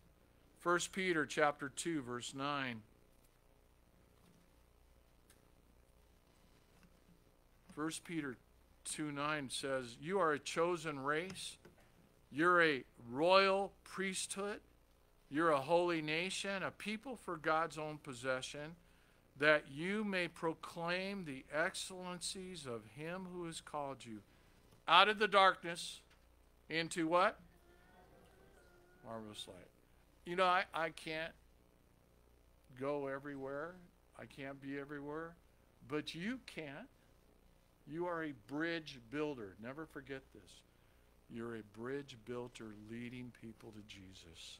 1 Peter chapter 2 verse 9. 1 Peter 2 9 says, You are a chosen race. You're a royal priesthood. You're a holy nation, a people for God's own possession, that you may proclaim the excellencies of Him who has called you out of the darkness into what? Marvelous light. You know, I, I can't go everywhere, I can't be everywhere, but you can. You are a bridge builder. Never forget this. You're a bridge builder leading people to Jesus.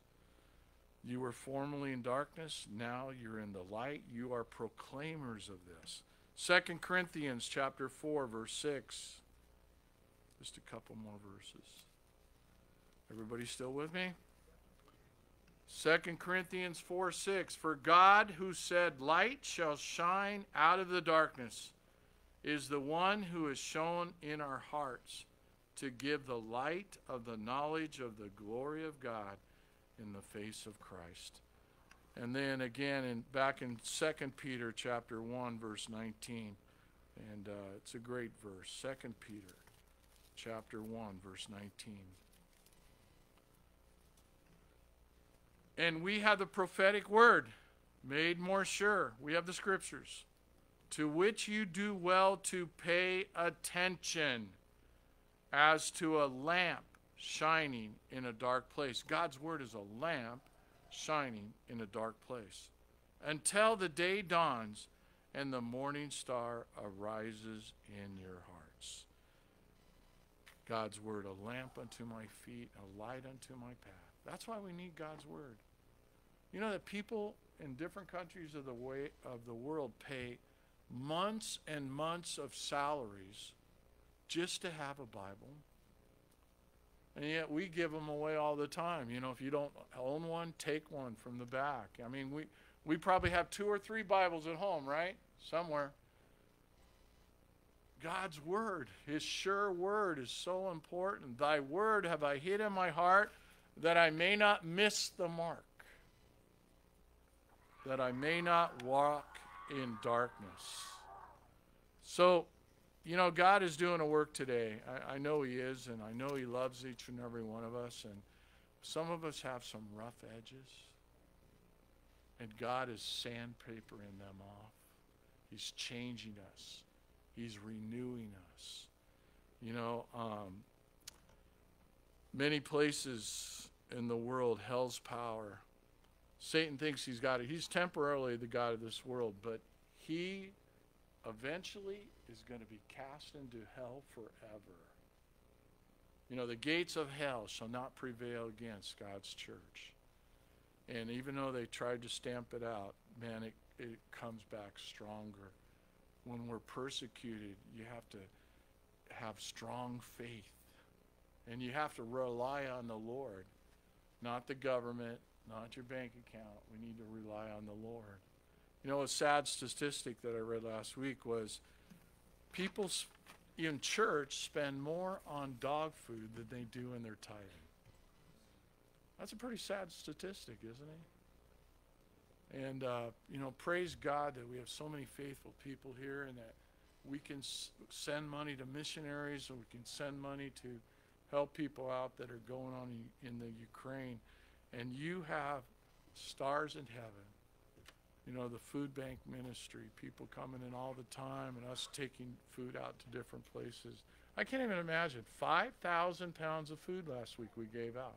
You were formerly in darkness, now you're in the light. You are proclaimers of this. 2 Corinthians chapter 4 verse 6. Just a couple more verses. Everybody still with me? 2 Corinthians 4 6. For God, who said, Light shall shine out of the darkness, is the one who is shown in our hearts to give the light of the knowledge of the glory of God in the face of Christ. And then again in back in 2 Peter chapter 1 verse 19. And uh, it's a great verse. 2 Peter chapter 1 verse 19. And we have the prophetic word made more sure. We have the scriptures to which you do well to pay attention as to a lamp shining in a dark place. God's word is a lamp shining in a dark place until the day dawns and the morning star arises in your hearts. God's word, a lamp unto my feet, a light unto my path. That's why we need God's word. You know that people in different countries of the way of the world pay months and months of salaries just to have a Bible. And yet we give them away all the time. You know, if you don't own one, take one from the back. I mean, we, we probably have two or three Bibles at home, right? Somewhere. God's Word, His sure Word, is so important. Thy Word have I hid in my heart that I may not miss the mark, that I may not walk in darkness. So, you know, God is doing a work today. I, I, know He is, and I know He loves each and every one of us. And some of us have some rough edges, and God is sandpapering them off. He's changing us, He's renewing us. You know, um, many places in the world, hell's power. Satan thinks he's got it. He's temporarily the God of this world, but he eventually is going to be cast into hell forever. You know, the gates of hell shall not prevail against God's church. And even though they tried to stamp it out, man, it, it comes back stronger. When we're persecuted, you have to have strong faith. And you have to rely on the Lord, not the government, not your bank account. We need to rely on the Lord. You know, a sad statistic that I read last week was people in church spend more on dog food than they do in their tithing. That's a pretty sad statistic, isn't it? And, uh, you know, praise God that we have so many faithful people here and that we can send money to missionaries and we can send money to help people out that are going on in the Ukraine. And you have stars in heaven you know, the food bank ministry, people coming in all the time and us taking food out to different places. I can't even imagine 5,000 pounds of food last week we gave out.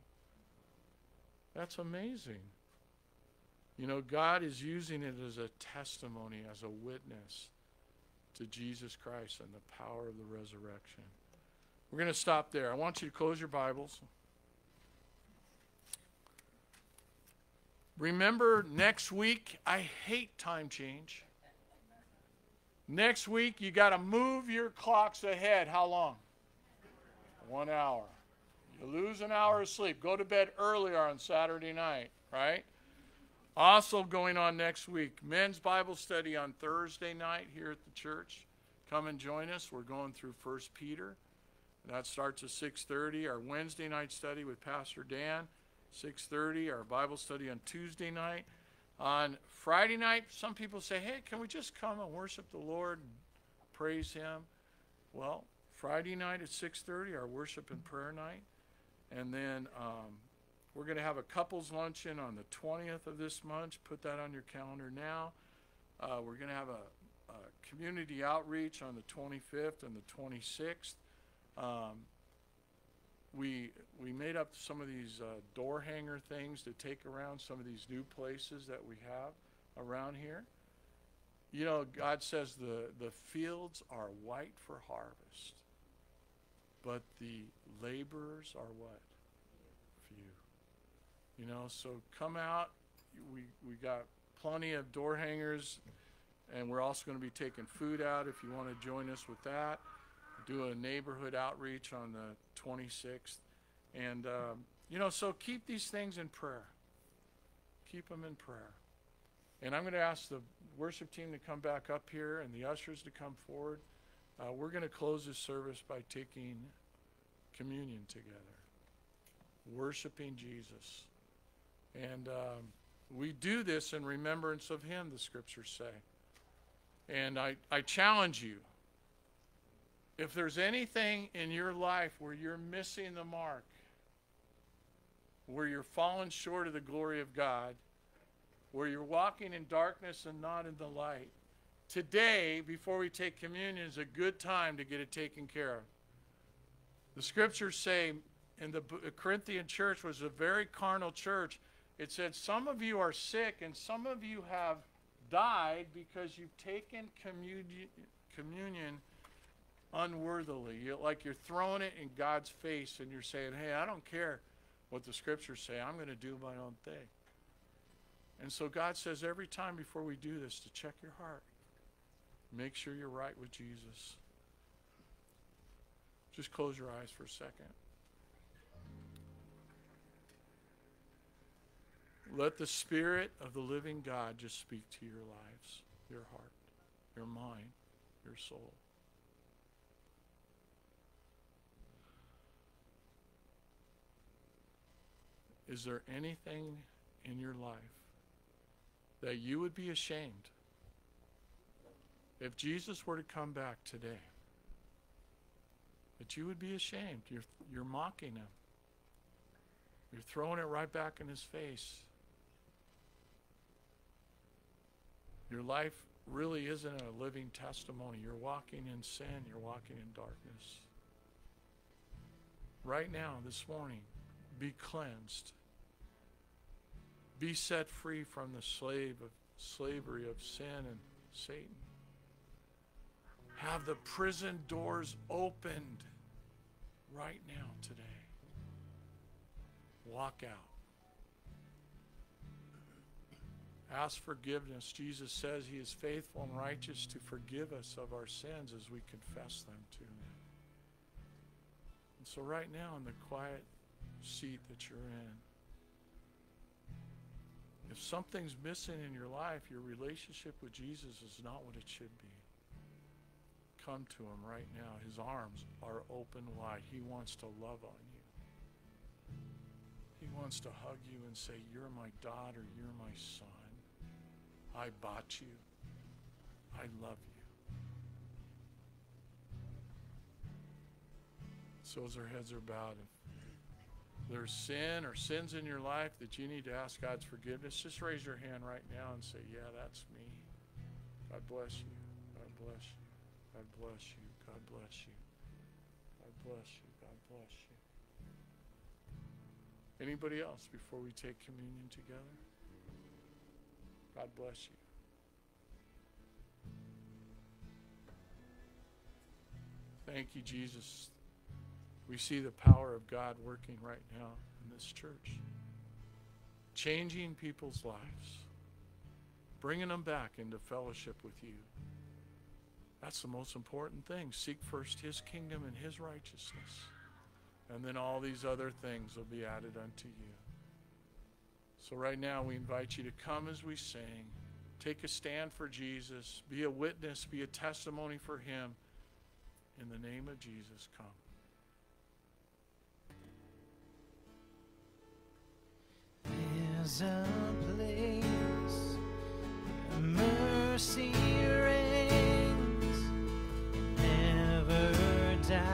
That's amazing. You know, God is using it as a testimony, as a witness to Jesus Christ and the power of the resurrection. We're going to stop there. I want you to close your Bibles. Remember, next week, I hate time change. Next week, you got to move your clocks ahead. How long? One hour. You lose an hour of sleep. Go to bed earlier on Saturday night, right? Also, going on next week, men's Bible study on Thursday night here at the church. Come and join us. We're going through First Peter. That starts at 6:30. Our Wednesday night study with Pastor Dan, 6:30. Our Bible study on Tuesday night. On Friday night, some people say, "Hey, can we just come and worship the Lord, praise Him?" Well, Friday night at 6:30, our worship and prayer night, and then um, we're going to have a couples luncheon on the 20th of this month. Put that on your calendar now. Uh, we're going to have a, a community outreach on the 25th and the 26th. Um, we we made up some of these uh, door hanger things to take around some of these new places that we have around here. You know, God says the the fields are white for harvest, but the laborers are what? Few. You know, so come out. We we got plenty of door hangers, and we're also going to be taking food out if you want to join us with that do a neighborhood outreach on the 26th. And, um, you know, so keep these things in prayer. Keep them in prayer. And I'm going to ask the worship team to come back up here and the ushers to come forward. Uh, we're going to close this service by taking communion together, worshiping Jesus. And um, we do this in remembrance of Him, the scriptures say. And I, I challenge you if there's anything in your life where you're missing the mark, where you're falling short of the glory of God, where you're walking in darkness and not in the light, today, before we take communion, is a good time to get it taken care of. The scriptures say, in the Corinthian church was a very carnal church. It said, Some of you are sick and some of you have died because you've taken communion, communion unworthily. You, like you're throwing it in God's face and you're saying, hey, I don't care what the scriptures say. I'm going to do my own thing. And so God says every time before we do this to check your heart. Make sure you're right with Jesus. Just close your eyes for a second. Let the Spirit of the living God just speak to your lives, your heart, your mind, your soul. Is there anything in your life that you would be ashamed if Jesus were to come back today? That you would be ashamed. You're, you're mocking him. You're throwing it right back in his face. Your life really isn't a living testimony. You're walking in sin, you're walking in darkness. Right now, this morning, be cleansed. Be set free from the slave of slavery of sin and Satan. Have the prison doors opened right now today. Walk out. Ask forgiveness. Jesus says he is faithful and righteous to forgive us of our sins as we confess them to him. And so, right now, in the quiet seat that you're in, if something's missing in your life, your relationship with Jesus is not what it should be. Come to him right now. His arms are open wide. He wants to love on you. He wants to hug you and say, You're my daughter. You're my son. I bought you. I love you. So as our heads are bowed, there's sin or sins in your life that you need to ask God's forgiveness, just raise your hand right now and say, Yeah, that's me. God bless you. God bless you. God bless you. God bless you. God bless you. God bless you. Anybody else before we take communion together? God bless you. Thank you, Jesus. We see the power of God working right now in this church, changing people's lives, bringing them back into fellowship with you. That's the most important thing. Seek first His kingdom and His righteousness, and then all these other things will be added unto you. So, right now, we invite you to come as we sing. Take a stand for Jesus. Be a witness. Be a testimony for Him. In the name of Jesus, come.
There's a place where mercy reigns, never dies.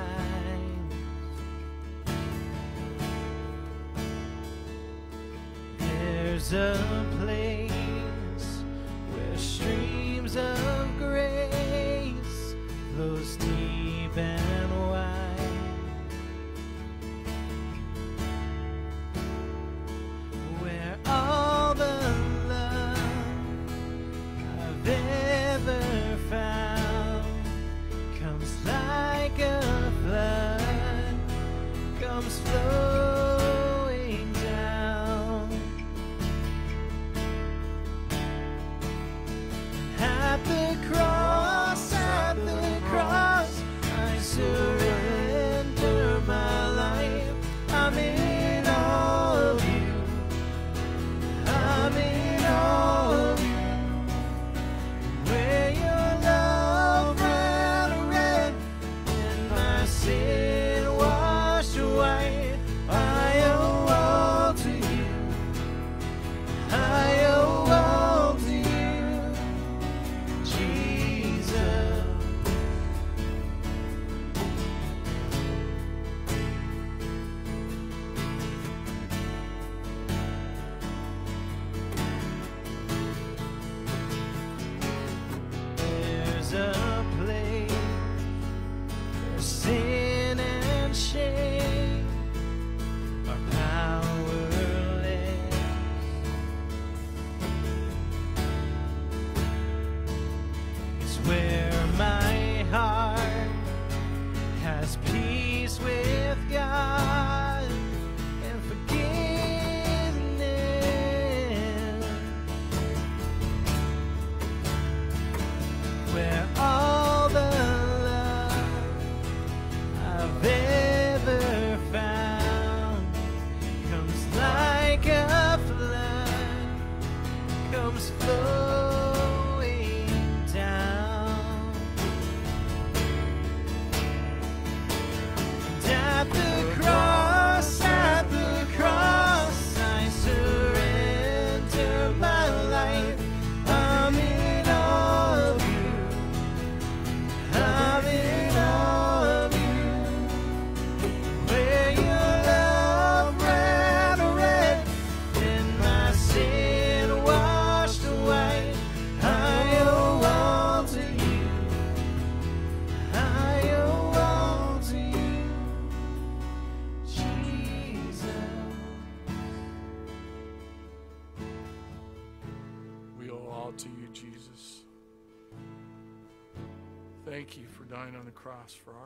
There's a place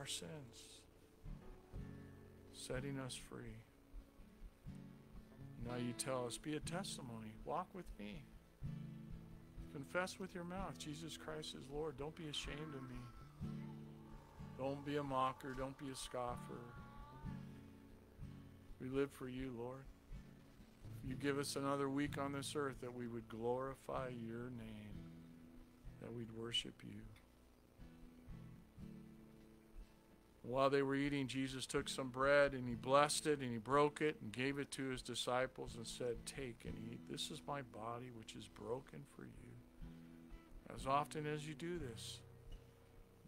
sins, setting us free. Now you tell us, be a testimony. Walk with me. Confess with your mouth Jesus Christ is Lord. Don't be ashamed of me. Don't be a mocker. Don't be a scoffer. We live for you, Lord. You give us another week on this earth that we would glorify your name, that we'd worship you. While they were eating, Jesus took some bread and he blessed it and he broke it and gave it to his disciples and said, Take and eat. This is my body, which is broken for you. As often as you do this,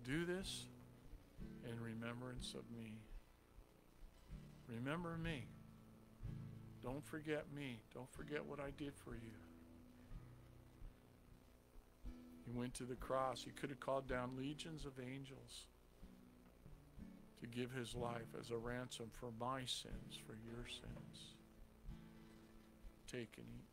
do this in remembrance of me. Remember me. Don't forget me. Don't forget what I did for you. He went to the cross. He could have called down legions of angels to give his life as a ransom for my sins, for your sins. Take and eat.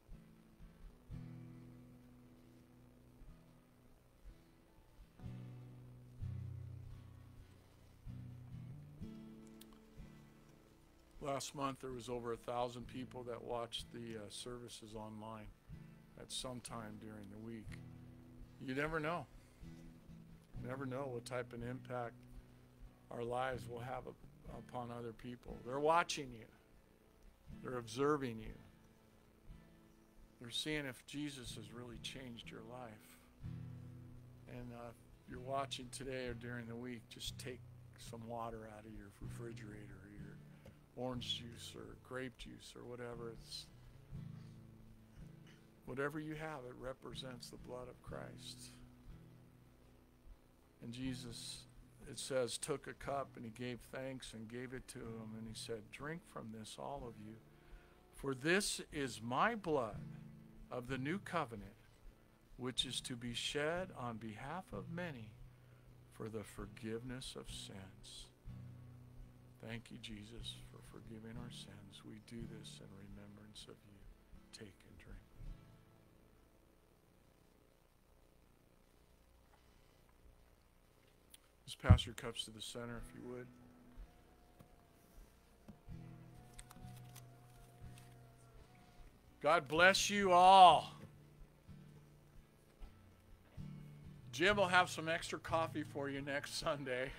Last month, there was over a thousand people that watched the uh, services online at some time during the week. You never know. Never know what type of impact our lives will have up, upon other people. They're watching you. They're observing you. They're seeing if Jesus has really changed your life. And uh, if you're watching today or during the week, just take some water out of your refrigerator, or your orange juice or grape juice or whatever. It's whatever you have, it represents the blood of Christ. And Jesus, it says, took a cup and he gave thanks and gave it to him. And he said, Drink from this, all of you. For this is my blood of the new covenant, which is to be shed on behalf of many for the forgiveness of sins. Thank you, Jesus, for forgiving our sins. We do this in remembrance of you. Take Just pass your cups to the center, if you would. God bless you all. Jim will have some extra coffee for you next Sunday.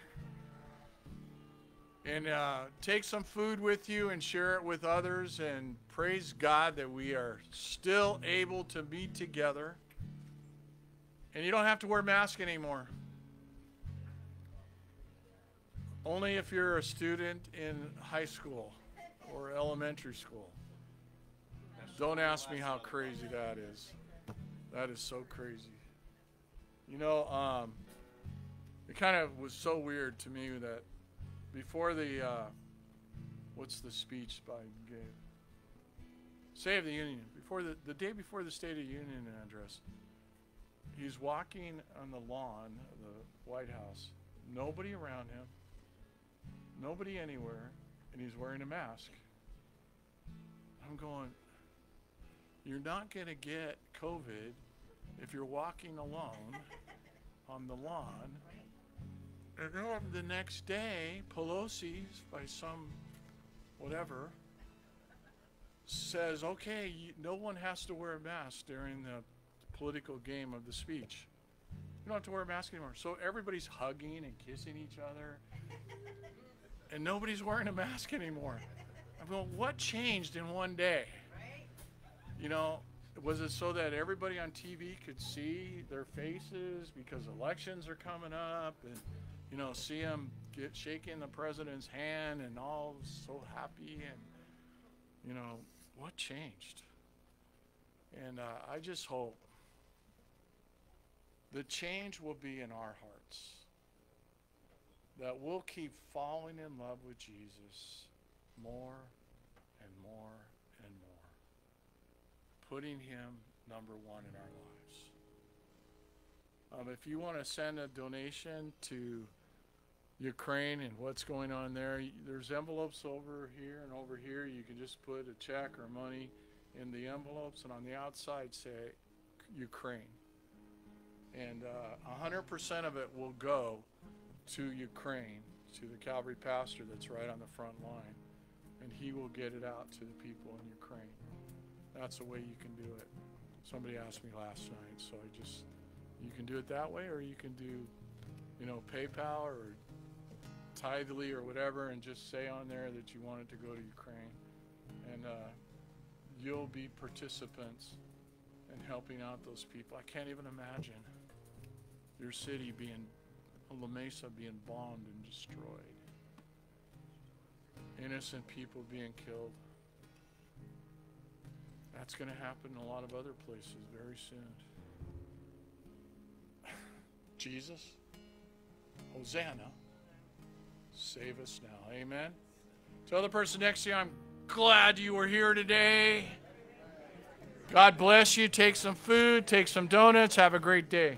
And uh, take some food with you and share it with others. And praise God that we are still able to meet together. And you don't have to wear a mask anymore. Only if you're a student in high school or elementary school. Don't ask me how crazy that is. That is so crazy. You know, um, it kind of was so weird to me that before the, uh, what's the speech by Gabe? State of the Union. Before the, the day before the State of the Union address, he's walking on the lawn of the White House. Nobody around him. Nobody anywhere. And he's wearing a mask. I'm going, you're not going to get COVID if you're walking alone on the lawn. And then the next day, Pelosi, by some whatever, says, okay, you, no one has to wear a mask during the political game of the speech. You don't have to wear a mask anymore. So everybody's hugging and kissing each other. And nobody's wearing a mask anymore. I'm going, what changed in one day? You know, was it so that everybody on TV could see their faces because elections are coming up and, you know, see them get shaking the president's hand and all so happy and, you know, what changed? And uh, I just hope the change will be in our hearts. That we'll keep falling in love with Jesus more and more and more, putting Him number one in our lives. Um, if you want to send a donation to Ukraine and what's going on there, there's envelopes over here and over here. You can just put a check or money in the envelopes, and on the outside say Ukraine. And uh, 100% of it will go to Ukraine, to the Calvary pastor that's right on the front line. And he will get it out to the people in Ukraine. That's the way you can do it. Somebody asked me last night, so I just, you can do it that way, or you can do, you know, PayPal or Tithely or whatever, and just say on there that you want it to go to Ukraine. And uh, you'll be participants in helping out those people. I can't even imagine your city being, La Mesa being bombed and destroyed, innocent people being killed. That's going to happen in a lot of other places very soon. Jesus, Hosanna, save us now. Amen. Tell the person next to you, I'm glad you were here today. God bless you. Take some food, take some donuts. Have a great day.